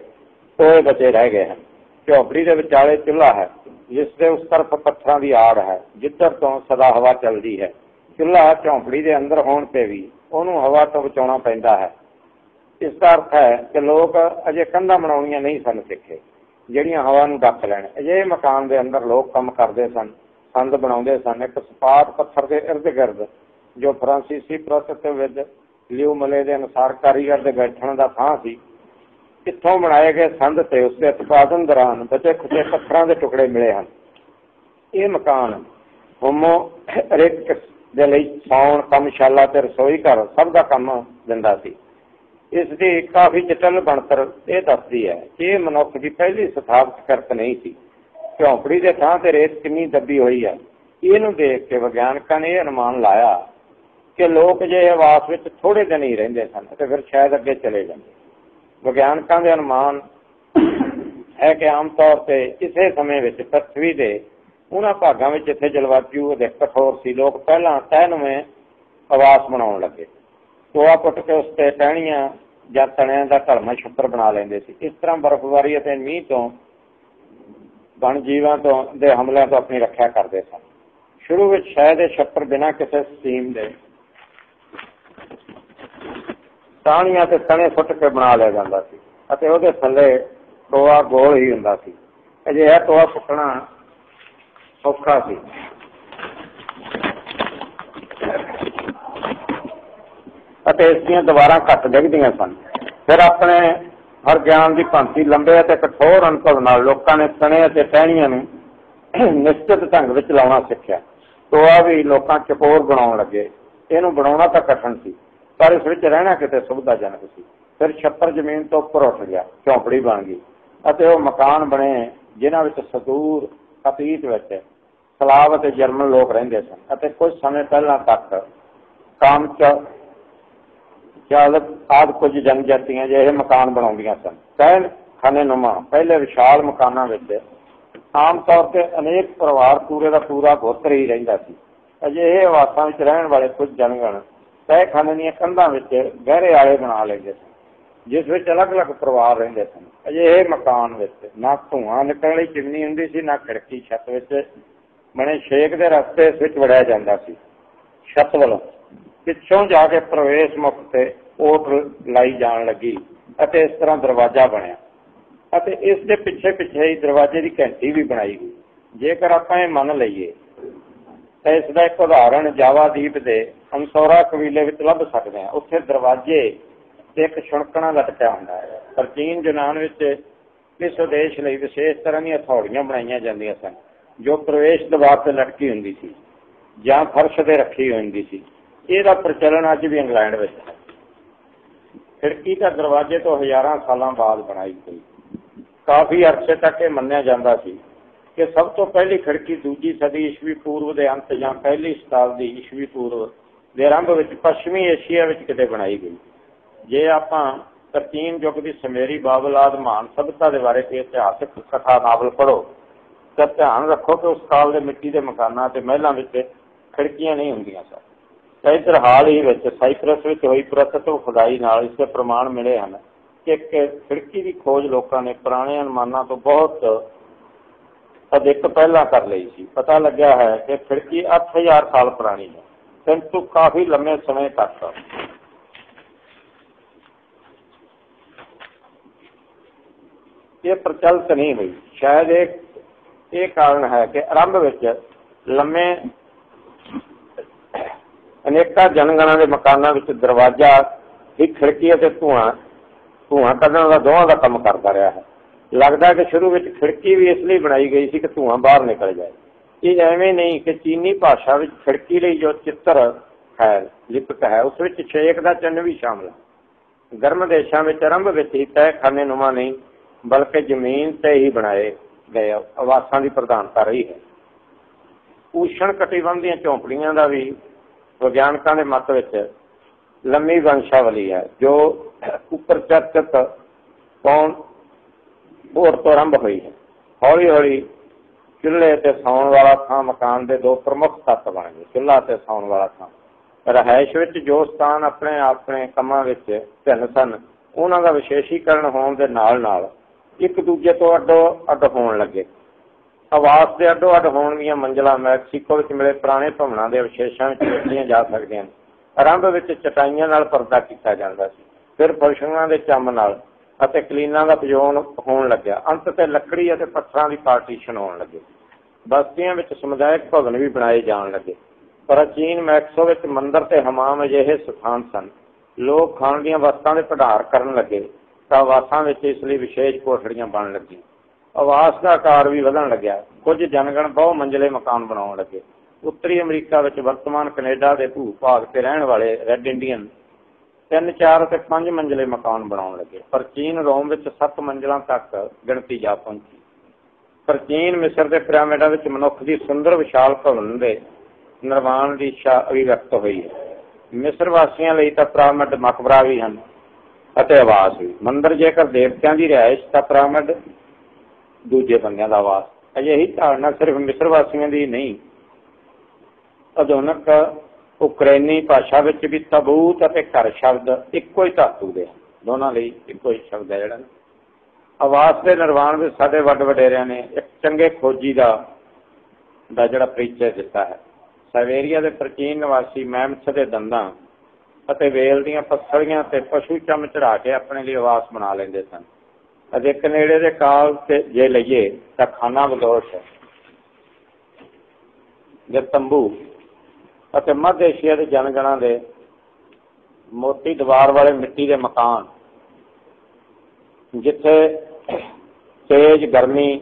ਟੋਏ ਬਚੇ ਰਹਿ ਗਏ ਹਨ। ਝੋਪੜੀ ਦੇ ਵਿਚਾਲੇ ਚੁੱਲ੍ਹਾ ਹੈ, ਜਿਸ ਦੇ ਉਸ ਤਰਫ ਪੱਥਰਾਂ ਦੀ ਆੜ ਹੈ, ਜਿੱਧਰ ਤੋਂ ਸਦਾ ਹਵਾ ਚੱਲਦੀ ਹੈ। ਚੁੱਲ੍ਹਾ ਝੋਂਪੜੀ ਦੇ ਅੰਦਰ ਹੋਣ ਤੇ ਵੀ ਉਹਨੂੰ ਹਵਾ ਤੋਂ ਬਚਾਉਣਾ ਪੈਂਦਾ ਹੈ। ਇਸ ਦਾ ਅਰਥ ਹੈ ਕਿ ਲੋਕ ਅਜੇ ਕੰਧਾਂ ਬਣਾਉਣੀਆਂ ਨਹੀਂ ਸਨ ਸਿੱਖੇ, ਜਿਹੜੀਆਂ ਹਵਾ ਨੂੰ ਡੱਕ ਲੈਣ। ਅਜੇ ਮਕਾਨ ਦੇ ਅੰਦਰ ਲੋਕ ਕੰਮ ਕਰਦੇ ਸਨ, ਸੰਦ ਬਣਾਉਂਦੇ ਸਨ। ਇੱਕ ਸਪਾਟ ਪੱਥਰ ਦੇ ird ਗਿਰਦ, ਜੋ ਫਰਾਂਸੀਸੀ ਵਿਦ ਲਿਓ ਮਲੇ ਦੇ ਅਨੁਸਾਰ ਕਾਰੀਗਰ ਦੇ ਬੈਠਣ ਦਾ ਥਾਂ ਸੀ ਕਿੱਥੋਂ ਬਣਾਏ ਗਏ ਸੰਦ ਤੇ ਉਸ ਦੇ ਉਤਪਾਦਨ ਦੌਰਾਨ ਬਚੇ ਖੁਚੇ ਪੱਥਰਾਂ ਦੇ ਟੁਕੜੇ ਮਿਲੇ ਹਨ। ਇਹ ਮਕਾਨ ਹੋਮੋ ਰਿਕ ਦੇ ਲਈ ਸੌਣ, ਕਮਸ਼ਾਲਾ ਤੇ ਰਸੋਈ ਘਰ ਸਭ ਦਾ ਕੰਮ ਦਿੰਦਾ ਸੀ। ਇਸ ਦੀ ਕਾਫੀ ਜਟਲ ਬਣਤਰ ਇਹ ਦੱਸਦੀ ਹੈ ਕਿ ਇਹ ਮਨੁੱਖ ਦੀ ਪਹਿਲੀ ਸਥਾਪਤ ਕਰਤ ਨਹੀਂ ਸੀ। ਝੌਂਪੜੀ ਦੇ ਥਾਂ ਤੇ ਰੇਤ ਕਿੰਨੀ ਦੱਬੀ ਹੋਈ ਹੈ। ਇਹਨੂੰ ਦੇਖ ਕੇ ਵਿਗਿਆਨਕਾਂ ਨੇ ਇਹ ਅਨੁਮਾਨ ਲਾਇਆ ਕਿ ਲੋਕ ਜੇ ਆਵਾਸ ਵਿੱਚ ਥੋੜੇ ਦਿਨ ਹੀ ਰਹਿੰਦੇ ਸਨ ਤੇ ਫਿਰ ਸ਼ਾਇਦ ਅੱਗੇ ਚਲੇ ਜਾਂਦੇ। ਵਿਗਿਆਨਕਾਂ ਦੇ ਅਨੁਮਾਨ ਹੈ ਕਿ ਆਮ ਤੌਰ ਤੇ ਇਸੇ ਸਮੇਂ ਵਿੱਚ ਪ੍ਰਥਵੀ ਦੇ ਉਹਨਾਂ ਭਾਗਾਂ ਵਿੱਚ ਜਿੱਥੇ ਜਲਵਾਯੂ ਅਧਿਕ ਕਠੋਰ ਸੀ। ਲੋਕ ਪਹਿਲਾਂ ਤੈਨਵੇਂ ਆਵਾਸ ਬਣਾਉਣ ਲੱਗੇ। ਟੋਆ ਪੁੱਟ ਕੇ ਉਸ ਤੇ ਟਹਿਣੀਆਂ ਜਾਂ ਤਣਿਆਂ ਦਾ ਢਲਮਾ ਛੱਪਰ ਬਣਾ ਲੈਂਦੇ ਸੀ। ਇਸ ਤਰ੍ਹਾਂ ਬਰਫ਼ਬਾਰੀ ਅਤੇ ਮੀਂਹ ਤੋਂ ਬਣ ਜੀਵਾਂ ਤੋਂ ਦੇ ਹਮਲਿਆਂ ਤੋਂ ਆਪਣੀ ਰੱਖਿਆ ਕਰਦੇ ਸਨ। ਸ਼ੁਰੂ ਵਿੱਚ ਸ਼ਾਇਦ ਇਹ ਛੱਤਰ ਬਿਨਾਂ ਕਿਸੇ ਸਟੀਮ ਦੇ ਟਾਣੀਆਂ ਤੇ ਤਣੇ ਫੁੱਟ ਕੇ ਬਣਾ ਲਿਆ ਜਾਂਦਾ ਸੀ ਅਤੇ ਉਹਦੇ ਥੱਲੇ ਟੋਆ ਗੋਲ ਹੀ ਹੁੰਦਾ ਸੀ। ਅਜੇ ਇਹ ਟੋਆ ਫੁੱਟਣਾ ਔਖਾ ਸੀ। ਅਤੇ ਇਸ ਦੀਆਂ ਦੀਵਾਰਾਂ ਘੱਟ ਡਿੱਗਦੀਆਂ ਸਨ। ਫਿਰ ਆਪਣੇ ਹਰ ਗਿਆਨ ਦੀ ਭਾਂਤੀ ਲੰਬੇ ਅਤੇ ਕਠੋਰ ਅਨੁਭਵ ਨਾਲ ਲੋਕਾਂ ਨੇ ਤਣੇ ਅਤੇ ਟਹਿਣੀਆਂ ਨੂੰ ਨਿਸ਼ਚਿਤ ਢੰਗ ਵਿੱਚ ਲਾਉਣਾ ਸਿੱਖਿਆ। ਟੋਆ ਵੀ ਲੋਕਾਂ ਚਪੋਰ ਬਣਾਉਣ ਲੱਗੇ। ਇਹਨੂੰ ਬਣਾਉਣਾ ਤਾਂ ਕਠਨ ਸੀ। ਪਰ ਇਸ ਵਿੱਚ ਰਹਿਣਾ ਕਿਤੇ ਸੁਵਿਧਾਜਨਕ ਸੀ। ਫਿਰ ਛੱਪਰ ਜ਼ਮੀਨ ਤੋਂ ਉੱਪਰ ਉੱਠ ਗਿਆ, ਝੌਂਪੜੀ ਬਣ ਗਈ ਅਤੇ ਉਹ ਮਕਾਨ ਬਣੇ ਜਿਨ੍ਹਾਂ ਵਿੱਚ ਸਦੂਰ ਅਤੀਤ ਵਿੱਚ ਸਲਾਵ ਅਤੇ ਜਰਮਨ ਲੋਕ ਰਹਿੰਦੇ ਸਨ ਅਤੇ ਕੁਝ ਸਮੇਂ ਪਹਿਲਾਂ ਤੱਕ ਕਾਮ ਚ ਜਦ ਆਦ ਕੁਝ ਜਨਜਾਤੀਆਂ ਜਿਹੇ ਮਕਾਨ ਬਣਾਉਂਦੀਆਂ ਸਨ। ਕਹਿਣ ਖਾਨੇ ਨੁਮਾ ਪਹਿਲੇ ਵਿਸ਼ਾਲ ਮਕਾਨਾਂ ਵਿੱਚ ਆਮ ਤੌਰ ਤੇ ਅਨੇਕ ਪਰਿਵਾਰ ਪੂਰੇ ਦਾ ਪੂਰਾ ਗੋਤਰ ਹੀ ਰਹਿੰਦਾ ਸੀ। ਅਜੇ ਇਹ ਆਵਾਸਾਂ ਵਿੱਚ ਰਹਿਣ ਵਾਲੇ ਕੁਝ ਜਨਗਣ ਤੈ ਦੀਆਂ ਕੰਧਾਂ ਵਿੱਚ ਗਹਿਰੇ ਆਲੇ ਬਣਾ ਲੈਂਦੇ ਸਨ, ਜਿਸ ਵਿੱਚ ਅਲੱਗ-ਅਲੱਗ ਪਰਿਵਾਰ ਰਹਿੰਦੇ ਸਨ। ਅਜੇ ਇਹ ਮਕਾਨ ਵਿੱਚ ਨਾ ਧੂਆਂ ਨਿਕਲਣ ਲਈ ਚਿਮਨੀ ਹੁੰਦੀ ਸੀ, ਨਾ ਖਿੜਕੀ ਛੱਤ ਵਿੱਚ ਬਣੇ ਛੇਕ ਦੇ ਰਸਤੇ ਵਿੱਚ ਵੜਿਆ ਜਾਂਦਾ ਸੀ। ਛੱਤ ਵੱਲੋਂ ਪਿੱਛੋਂ ਜਾ ਕੇ ਪ੍ਰਵੇਸ਼ ਮੁਖ ਤੇ ਓਟ ਲਾਈ ਜਾਣ ਲੱਗੀ ਅਤੇ ਇਸ ਤਰ੍ਹਾਂ ਦਰਵਾਜ਼ਾ ਬਣਿਆ ਅਤੇ ਇਸ ਦੇ ਪਿੱਛੇ ਪਿੱਛੇ ਹੀ ਦਰਵਾਜ਼ੇ ਦੀ ਘੰਟੀ ਵੀ ਬਣਾਈ ਗਈ। ਜੇਕਰ ਆਪਾਂ ਇਹ ਮੰਨ ਲਈਏ ਤਾਂ ਇਸ ਦਾ ਇੱਕ ਉਦਾਹਰਣ ਜਾਵਾ ਦੇ ਅੰਸੌਰਾ ਕਬੀਲੇ ਵਿੱਚ ਲੱਭ ਸਕਦੇ ਹਾਂ। ਉੱਥੇ ਦਰਵਾਜ਼ੇ ਤੇ ਇੱਕ ਛੁਣਕਣਾ ਲਟਕਿਆ ਹੁੰਦਾ ਹੈ। ਪ੍ਰਾਚੀਨ ਜਨਾਨ ਵਿੱਚ ਇਸ ਉਦੇਸ਼ ਲਈ ਵਿਸ਼ੇਸ਼ ਤਰ੍ਹਾਂ ਦੀਆਂ ਥੌੜੀਆਂ ਬਣਾਈਆਂ ਜਾਂਦੀਆਂ ਸਨ, ਜੋ ਪ੍ਰਵੇਸ਼ ਦਵਾਰ ਤੇ ਲਟਕੀ ਹੁੰਦੀ ਸੀ ਜਾਂ ਫਰਸ਼ ਤੇ ਰੱਖੀ ਹੁੰਦੀ ਸੀ। ਇਹਦਾ ਪ੍ਰਚਲਨ ਅੱਜ ਵੀ ਇੰਗਲੈਂਡ ਵਿੱਚ ਹੈ। ਖਿੜਕੀ ਦਾ ਦਰਵਾਜ਼ੇ ਤੋਂ ਹਜ਼ਾਰਾਂ ਸਾਲਾਂ ਬਾਅਦ ਬਣਾਈ ਗਈ। ਕਾਫੀ ਅਰਸੇ ਤੱਕ ਇਹ ਮੰਨਿਆ ਜਾਂਦਾ ਸੀ ਕਿ ਸਭ ਤੋਂ ਪਹਿਲੀ ਖਿੜਕੀ ਦੂਜੀ ਸਦੀ ਈਸਵੀ ਪੂਰਵ ਦੇ ਅੰਤ ਜਾਂ ਪਹਿਲੀ ਸ਼ਤਾਬਦੀ ਈਸਵੀ ਪੂਰਵ ਦੇ ਆਰੰਭ ਵਿੱਚ ਪੱਛਮੀ ਏਸ਼ੀਆ ਵਿੱਚ ਕਿਤੇ ਬਣਾਈ ਗਈ। ਜੇ ਆਪਾਂ ਪ੍ਰਾਚੀਨ ਯੁੱਗ ਦੀ ਸਮੇਰੀ ਬਾਬਲਾਦ ਮਹਾਨ ਸਭਿਅਤਾ ਦੇ ਬਾਰੇ ਕੋਈ ਇਤਿਹਾਸਕ ਕਥਾ ਨਾਵਲ ਪੜੋ ਤਾਂ ਧਿਆਨ ਰੱਖੋ ਕਿ ਉਸ ਕਾਲ ਦੇ ਮਿੱਟੀ ਦੇ ਮਕਾਨਾਂ ਤੇ ਮਹਿਲਾਂ ਵਿੱਚ ਖਿੜਕੀਆਂ ਨਹੀਂ ਹੁੰਦੀਆਂ ਸਨ। ਇਧਰ ਹਾਲ ਹੀ ਵਿੱਚ ਸਾਈਪ੍ਰਸ ਵਿੱਚ ਹੋਈ ਪੁਰਾਤਤਵ ਖੁਦਾਈ ਨਾਲ ਇਸ ਦੇ ਪ੍ਰਮਾਣ ਮਿਲੇ ਹਨ ਕਿ ਖਿੜਕੀ ਦੀ ਖੋਜ ਲੋਕਾਂ ਨੇ ਪੁਰਾਣੇ ਅਨੁਮਾਨਾਂ ਤੋਂ ਬਹੁਤ ਅਧਿਕ ਪਹਿਲਾਂ ਕਰ ਲਈ ਸੀ। ਪਤਾ ਲੱਗਿਆ ਹੈ ਕਿ ਖਿੜਕੀ 8000 ਸਾਲ ਪੁਰਾਣੀ ਹੈ। ਕਿੰਤੂ ਕਾਫੀ ਲੰਮੇ ਸਮੇਂ ਤੱਕ। ਇਹ ਪ੍ਰਚਲਿਤ ਨਹੀਂ ਹੋਈ। ਸ਼ਾਇਦ ਇਹ ਇਹ ਕਾਰਨ ਹੈ ਕਿ ਆਰੰਭ ਵਿੱਚ ਲੰਮੇ ਅਨੇਕਾਂ ਜਨਗਣਾਂ ਦੇ ਮਕਾਨਾਂ ਵਿੱਚ ਦਰਵਾਜ਼ਾ ਹੀ ਖਿੜਕੀ ਅਤੇ ਧੂਆਂ ਧੂਆਂ ਕੱਢਣ ਦਾ ਦੋਵਾਂ ਦਾ ਕੰਮ ਕਰਦਾ ਰਿਹਾ ਹੈ। ਲੱਗਦਾ ਕਿ ਸ਼ੁਰੂ ਵਿੱਚ ਖਿੜਕੀ ਵੀ ਇਸ ਲਈ ਬਣਾਈ ਗਈ ਸੀ ਕਿ ਧੂਆਂ ਬਾਹਰ ਨਿਕਲ ਜਾਏ। ਇਹ ਐਵੇਂ ਨਹੀਂ ਕਿ ਚੀਨੀ ਭਾਸ਼ਾ ਵਿੱਚ ਖਿੜਕੀ ਲਈ ਜੋ ਚਿੱਤਰ ਹੈ, ਲਿਪਤ ਹੈ, ਉਸ ਵਿੱਚ ਛੇਕ ਦਾ ਚਿੰਨ੍ਹ ਵੀ ਸ਼ਾਮਲ ਹੈ। ਗਰਮ ਦੇਸ਼ਾਂ ਵਿੱਚ ਆਰੰਭ ਵਿੱਚ ਹੀ ਤੈਖਾਨੇ ਨੁਮਾ ਨਹੀਂ, ਬਲਕਿ ਜ਼ਮੀਨ ਤੇ ਹੀ ਬਣਾਏ ਗਏ ਆਵਾਸਾਂ ਦੀ ਪ੍ਰਧਾਨਤਾ ਰਹੀ ਹੈ। ਊਸ਼ਣ ਕਟੀਬੰਧ ਦੀਆਂ ਝੌਂਪੜੀਆਂ ਦਾ ਵੀ ਵਿਗਿਆਨਕਾਂ ਦੇ ਮਤ ਵਿੱਚ ਲੰਮੀ ਵੰਸ਼ਾਵਲੀ ਹੈ, ਜੋ ਉੱਪਰ ਚਰਚਿਤ ਕੌਣ ਭੋਰ ਤੋਂ ਆਰੰਭ ਹੋਈ ਹੈ। ਹੌਲੀ ਹੌਲੀ ਚੁੱਲ੍ਹੇ ਤੇ ਸੌਣ ਵਾਲਾ ਥਾਂ, ਮਕਾਨ ਦੇ ਦੋ ਪ੍ਰਮੁੱਖ ਤੱਤ ਬਣ ਗਏ। ਚੁੱਲ੍ਹਾ ਤੇ ਸੌਣ ਵਾਲਾ ਥਾਂ। ਰਹਿائش ਵਿੱਚ ਜੋ ਸਥਾਨ ਆਪਣੇ ਆਪਣੇ ਕੰਮਾਂ ਵਿੱਚ ਧਿਨ ਸਨ, ਉਹਨਾਂ ਦਾ ਵਿਸ਼ੇਸ਼ੀਕਰਨ ਹੋਣ ਦੇ ਨਾਲ ਨਾਲ ਇੱਕ ਦੂਜੇ ਤੋਂ ਅੱਡੋ ਅੱਡ ਹੋਣ ਲੱਗੇ। ਆਵਾਸ ਦੇ ਅੱਡੋ ਅੱਡ ਹੋਣ ਦੀਆਂ ਮੰਜ਼ਲਾਂ ਮੈਕਸੀਕੋ ਵਿੱਚ ਮਿਲੇ ਪੁਰਾਣੇ ਭਵਨਾਂ ਦੇ ਵਿਸ਼ੇਸ਼ਾਂ ਵਿੱਚ ਵੇਖੀਆਂ ਜਾ ਸਕਦੀਆਂ ਆਰੰਭ ਵਿੱਚ ਚਟਾਈਆਂ ਨਾਲ ਪਰਦਾ ਕੀਤਾ ਜਾਂਦਾ ਸੀ। ਫਿਰ ਪਰਸ਼ੂਆਂ ਦੇ ਚੰਮ ਨਾਲ ਅਤੇ ਕਲੀਨਾਂ ਦਾ ਪ੍ਰਯੋਗ ਹੋਣ ਲੱਗਿਆ। ਅੰਤ ਤੇ ਲੱਕੜੀ ਅਤੇ ਪੱਥਰਾਂ ਦੀ ਪਾਰਟੀਸ਼ਨ ਹੋਣ ਲੱਗੇ। ਬਸਤੀਆਂ ਵਿੱਚ ਸਮੁਦਾਇਕ ਭਵਨ ਵੀ ਬਣਾਏ ਜਾਣ ਲੱਗੇ। ਪ੍ਰਾਚੀਨ ਮੈਕਸੋ ਵਿੱਚ ਮੰਦਰ ਤੇ ਹਮਾਮ ਅਜਿਹੇ ਸਥਾਨ ਸਨ। ਲੋਕ ਖਾਣ ਦੀਆਂ ਵਸਤਾਂ ਦੇ ਭੰਡਾਰ ਕਰਨ ਲੱਗੇ ਤਾਂ ਆਵਾਸਾਂ ਵਿੱਚ ਇਸ ਲਈ ਵਿਸ਼ੇਸ਼ ਕੋਠੜੀਆਂ ਬਣ ਲੱਗੀਆਂ। ਆਵਾਸ ਦਾ ਆਕਾਰ ਵੀ ਵਧਣ ਲੱਗਿਆ। ਕੁਝ ਜਨਗਣ ਬਹੁ ਮੰਜ਼ਲੇ ਮਕਾਨ ਬਣਾਉਣ ਲੱਗੇ। ਉੱਤਰੀ ਅਮਰੀਕਾ ਵਿੱਚ ਵਰਤਮਾਨ ਕੈਨੇਡਾ ਦੇ ਭੂ ਭਾਗ ਤੇ ਰਹਿਣ ਵਾਲੇ ਰੈੱਡ ਇੰਡੀਅਨ ਤਿੰਨ, ਚਾਰ ਅਤੇ ਪੰਜ ਮੰਜ਼ਲੇ ਮਕਾਨ ਬਣਾਉਣ ਲੱਗੇ। ਪ੍ਰਾਚੀਨ ਰੋਮ ਵਿੱਚ ਸੱਤ ਮੰਜ਼ਲਾਂ ਤੱਕ ਗਿਣਤੀ ਜਾ ਪਹੁੰਚੀ। ਪ੍ਰਾਚੀਨ ਮਿਸਰ ਦੇ ਪਿਰਾਮਿਡਾਂ ਵਿੱਚ ਮਨੁੱਖ ਦੀ ਸੁੰਦਰ ਵਿਸ਼ਾਲ ਭਵਨ ਦੇ ਨਿਰਮਾਣ ਦੀ ਇੱਛਾ ਅਭਿਵਿਅਕਤ ਹੋਈ ਹੈ। ਮਿਸਰ ਵਾਸੀਆਂ ਲਈ ਤਾਂ ਪਿਰਾਮਿਡ ਮਕਬਰਾ ਵੀ ਹਨ ਅਤੇ ਆਵਾਸ ਵੀ। ਮੰਦਰ ਜੇਕਰ ਦੇਵਤਿਆਂ ਦੀ ਰਿਹਾਇਸ਼, ਤਾਂ ਪਿਰਾਮਿਡ ਦੂਜੇ ਬੰਦਿਆਂ ਦਾ ਆਵਾਸ ਅਜਿਹੀ ਧਾਰਨਾ ਸਿਰਫ ਮਿਸਰ ਵਾਸੀਆਂ ਦੀ ਨਹੀਂ, ਆਧੁਨਿਕ ਉਕਰੇਨੀ ਭਾਸ਼ਾ ਵਿੱਚ ਵੀ ਤਬੂਤ ਅਤੇ ਘਰ ਸ਼ਬਦ ਇੱਕੋ ਹੀ ਧਾਤੂ ਦੇ ਦੋਨਾਂ ਲਈ ਇੱਕੋ ਹੀ ਸ਼ਬਦ ਹੈ ਜਿਹੜਾ ਆਵਾਸ ਦੇ ਨਿਰਮਾਣ ਵਿੱਚ ਸਾਡੇ ਵੱਡ ਵਡੇਰਿਆਂ ਨੇ ਇੱਕ ਚੰਗੇ ਖੋਜੀ ਦਾ ਦਾ ਜਿਹੜਾ ਪਰਿਚੈ ਦਿੱਤਾ ਹੈ। ਸਾਵੇਰੀਆ ਦੇ ਪ੍ਰਾਚੀਨ ਨਿਵਾਸੀ ਮੈਮਥ ਦੇ ਦੰਦਾਂ ਅਤੇ ਵੇਲ ਦੀਆਂ ਪੱਥਰੀਆਂ ਤੇ ਪਸ਼ੂ ਚਮ ਚੜਾ ਕੇ ਆਪਣੇ ਲਈ ਆਵਾਸ ਬਣਾ ਲੈਂਦੇ ਸਨ। ਅਜੇ ਕਨੇੜੇ ਦੇ ਕਾਲ ਤੇ ਜੇ ਲਈਏ ਤਾਂ ਖਾਨਾ ਬਦੋਸ਼ ਹੈ। ਜੇ ਤੰਬੂ ਅਤੇ ਮੱਧ ਏਸ਼ੀਆ ਦੇ ਜਨਗਣਾਂ ਦੇ ਮੋਟੀ ਦੀਵਾਰ ਵਾਲੇ ਮਿੱਟੀ ਦੇ ਮਕਾਨ, ਜਿੱਥੇ ਤੇਜ਼ ਗਰਮੀ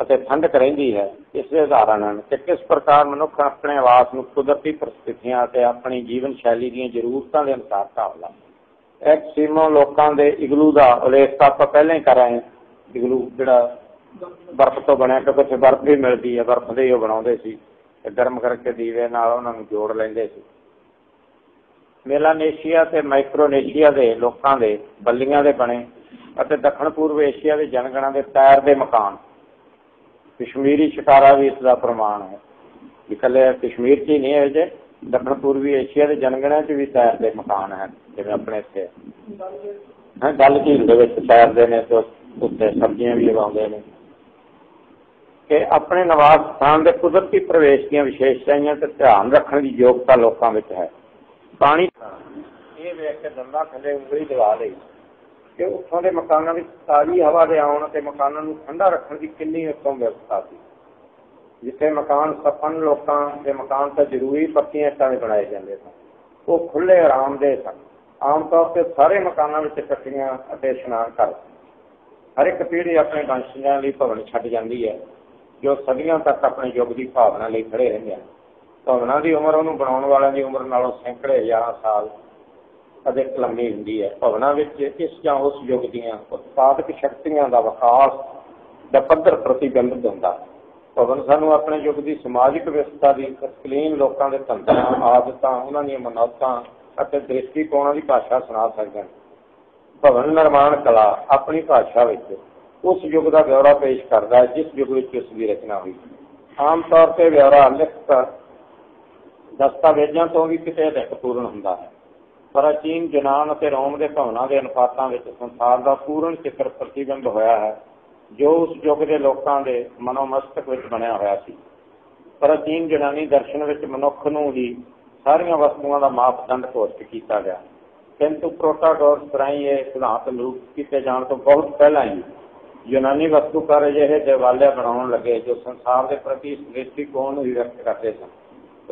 ਅਤੇ ਠੰਡਕ ਰਹਿੰਦੀ ਹੈ, ਇਸ ਦੇ ਉਦਾਹਰਣ ਹਨ ਕਿ ਕਿਸ ਪ੍ਰਕਾਰ ਮਨੁੱਖ ਆਪਣੇ ਆਵਾਸ ਨੂੰ ਕੁਦਰਤੀ ਪਰਿਸਥਿਤੀਆਂ ਅਤੇ ਆਪਣੀ ਜੀਵਨ ਸ਼ੈਲੀ ਦੀਆਂ ਜ਼ਰੂਰਤਾਂ ਦੇ ਅਨੁਸਾਰ ਢਾਲਦਾ ਐਕਸੀਮੋ ਲੋਕਾਂ ਦੇ ਇਗਲੂ ਦਾ ਉਲੇਖ ਤਾਂ ਆਪਾਂ ਪਹਿਲਾਂ ਹੀ ਕਰ ਆਏ ਇਗਲੂ ਜਿਹੜਾ ਬਰਫ਼ ਤੋਂ ਬਣਿਆ, ਕਿਉਂਕਿ ਉੱਥੇ ਬਰਫ਼ ਵੀ ਮਿਲਦੀ ਹੈ, ਬਰਫ਼ ਦੇ ਹੀ ਉਹ ਬਣਾਉਂਦੇ ਸੀ। ਤੇ ਗਰਮ ਕਰਕੇ ਦੀਵੇ ਨਾਲ ਉਹਨਾਂ ਨੂੰ ਜੋੜ ਲੈਂਦੇ ਸੀ। ਮੇਲਾਨੇਸ਼ੀਆ ਤੇ ਮਾਈਕਰੋਨੇਸ਼ੀਆ ਦੇ ਲੋਕਾਂ ਦੇ ਬੱਲੀਆਂ ਦੇ ਬਣੇ ਅਤੇ ਦੱਖਣ ਪੂਰਬ ਏਸ਼ੀਆ ਦੇ ਜਨਗਣਾਂ ਦੇ ਤੈਰ ਦੇ ਮਕਾਨ। ਕਸ਼ਮੀਰੀ ਸ਼ਿਕਾਰਾ ਵੀ ਇਸ ਦਾ ਪ੍ਰਮਾਣ ਹੈ। ਇਕੱਲੇ ਕਸ਼ਮੀਰ 'ਚ ਹੀ ਨਹੀਂ ਹੈ ਜੇ ਦੱਖਣ ਪੂਰਬੀ ਏਸ਼ੀਆ ਦੇ ਜਨਗਣਾਂ 'ਚ ਵੀ ਤੈਰ ਦੇ ਮਕਾਨ ਹਨ ਜਿਵੇਂ ਆਪਣੇ ਇੱਥੇ। ਹਾਂ, ਗੱਲ ਝੀਲ ਦੇ ਵਿੱਚ ਤੈਰਦੇ ਨੇ ਤੇ ਉੱਤੇ ਸਬਜ਼ੀਆਂ ਵੀ ਲਗਾਉਂਦੇ ਨੇ। ਕਿ ਆਪਣੇ ਨਿਵਾਸ ਸਥਾਨ ਦੇ ਕੁਦਰਤੀ ਪ੍ਰਵੇਸ਼ ਦੀਆਂ ਵਿਸ਼ੇਸ਼ਤਾਵਾਂ ਤੇ ਧਿਆਨ ਰੱਖਣ ਦੀ ਯੋਗਤਾ ਲੋਕਾਂ ਵਿੱਚ ਹੈ। ਪਾਣੀ ਇਹ ਵੇਖ ਕੇ ਦੰਦਾ ਥੱਲੇ ਉਂਗਲੀ ਦਵਾ ਲਈ ਕਿ ਉੱਥੋਂ ਦੇ ਮਕਾਨਾਂ ਵਿੱਚ ਤਾਜ਼ੀ ਹਵਾ ਦੇ ਆਉਣ ਅਤੇ ਮਕਾਨਾਂ ਨੂੰ ਠੰਡਾ ਰੱਖਣ ਦੀ ਕਿੰਨੀ ਉੱਤਮ ਵਿਵਸਥਾ ਸੀ। ਜਿੱਥੇ ਮਕਾਨ ਸਪਨ ਲੋਕਾਂ ਦੇ ਮਕਾਨ ਤਾਂ ਜ਼ਰੂਰੀ ਪੱਕੀਆਂ ਇੱਟਾਂ ਦੇ ਬਣਾਏ ਜਾਂਦੇ ਸਨ। ਉਹ ਖੁੱਲੇ ਆਰਾਮ ਦੇ ਸਨ। ਆਮ ਤੌਰ ਤੇ ਸਾਰੇ ਮਕਾਨਾਂ ਵਿੱਚ ਇਕੱਠੀਆਂ ਅਤੇ ਇਸ਼ਨਾਨ ਕਰ ਹਰ ਇੱਕ ਪੀੜ੍ਹੀ ਆਪਣੇ ਵੰਸ਼ਜਾਂ ਲਈ ਭਵਨ ਛੱਡ ਜਾਂਦੀ ਹੈ। ਜੋ ਸਦੀਆਂ ਤੱਕ ਆਪਣੇ ਯੁੱਗ ਦੀ ਭਾਵਨਾ ਲਈ ਖੜੇ ਰਹਿੰਦੇ ਹਨ ਭਵਨਾਂ ਦੀ ਉਮਰ ਉਹਨੂੰ ਬਣਾਉਣ ਵਾਲਿਆਂ ਦੀ ਉਮਰ ਨਾਲੋਂ ਸੈਂਕੜੇ ਜਾਂ ਸਾਲ ਅਧਿਕ ਲੰਮੀ ਹੁੰਦੀ ਹੈ। ਭਵਨਾਂ ਵਿੱਚ ਇਸ ਜਾਂ ਉਸ ਯੁੱਗ ਦੀਆਂ ਉਤਪਾਦਕ ਸ਼ਕਤੀਆਂ ਦਾ ਵਿਕਾਸ ਦਾ ਪੱਧਰ ਪ੍ਰਤੀਬਿੰਬਿਤ ਹੁੰਦਾ। ਭਵਨ ਸਾਨੂੰ ਆਪਣੇ ਯੁੱਗ ਦੀ ਸਮਾਜਿਕ ਵਿਵਸਥਾ ਦੀ ਤਸਕਲੀਨ ਲੋਕਾਂ ਦੇ ਧੰਦਿਆਂ, ਆਦਤਾਂ, ਉਹਨਾਂ ਦੀਆਂ ਮਨੌਤਾਂ ਅਤੇ ਦ੍ਰਿਸ਼ਟੀਕੋਣਾਂ ਦੀ ਭਾਸ਼ਾ ਸੁਣਾ ਸਕਦੇ ਹਨ ਭਵਨ ਨਿਰਮਾਣ ਕਲਾ ਆਪਣੀ ਭਾਸ਼ਾ ਵਿੱਚ ਉਸ ਯੁੱਗ ਦਾ ਵਿਵਰਾ ਪੇਸ਼ ਕਰਦਾ ਹੈ, ਜਿਸ ਯੁੱਗ ਵਿੱਚ ਉਸ ਦੀ ਰਚਨਾ ਹੋਈ। ਆਮ ਤੌਰ ਤੇ ਵਿਵਰਾ ਲਿਖਤ ਦਸਤਾਵੇਜ਼ਾਂ ਤੋਂ ਵੀ ਕਿਤੇ ਅਧਿਕ ਪੂਰਨ ਹੁੰਦਾ ਹੈ। ਪ੍ਰਾਚੀਨ ਜਨਾਨ ਅਤੇ ਰੋਮ ਦੇ ਭਵਨਾਂ ਦੇ ਅਨੁਪਾਤਾਂ ਵਿੱਚ ਸੰਸਾਰ ਦਾ ਪੂਰਨ ਚਿੱਤਰ ਪ੍ਰਤੀਬਿੰਬ ਹੋਇਆ ਹੈ, ਜੋ ਉਸ ਯੁੱਗ ਦੇ ਲੋਕਾਂ ਦੇ ਮਨੋਮਸਤਕ ਵਿੱਚ ਬਣਿਆ ਹੋਇਆ ਸੀ। ਪ੍ਰਾਚੀਨ ਜਨਾਨੀ ਦਰਸ਼ਨ ਵਿੱਚ ਮਨੁੱਖ ਨੂੰ ਹੀ ਸਾਰੀਆਂ ਵਸਤੂਆਂ ਦਾ ਮਾਪਦੰਡ ਘੋਸ਼ਿਤ ਕੀਤਾ ਗਿਆ। ਕਿੰਤੂ ਪ੍ਰੋਟਾਗੋਰਸ ਰਾਹੀਂ ਇਹ ਸਿਧਾਂਤ ਲੋਕ ਕੀਤੇ ਜਾਣ ਤੋਂ ਬਹੁਤ ਪਹਿਲਾਂ ਹੀ ਯੂਨਾਨੀ ਵਸਤੂਕਾਰ ਅਜਿਹੇ ਦੇਵਾਲਿਆ ਬਣਾਉਣ ਲੱਗੇ, ਜੋ ਸੰਸਾਰ ਦੇ ਪ੍ਰਤੀ ਦ੍ਰਿਸ਼ਟੀਕੋਣ ਨੂੰ ਵਿਅਕਤ ਕਰਦੇ ਸਨ?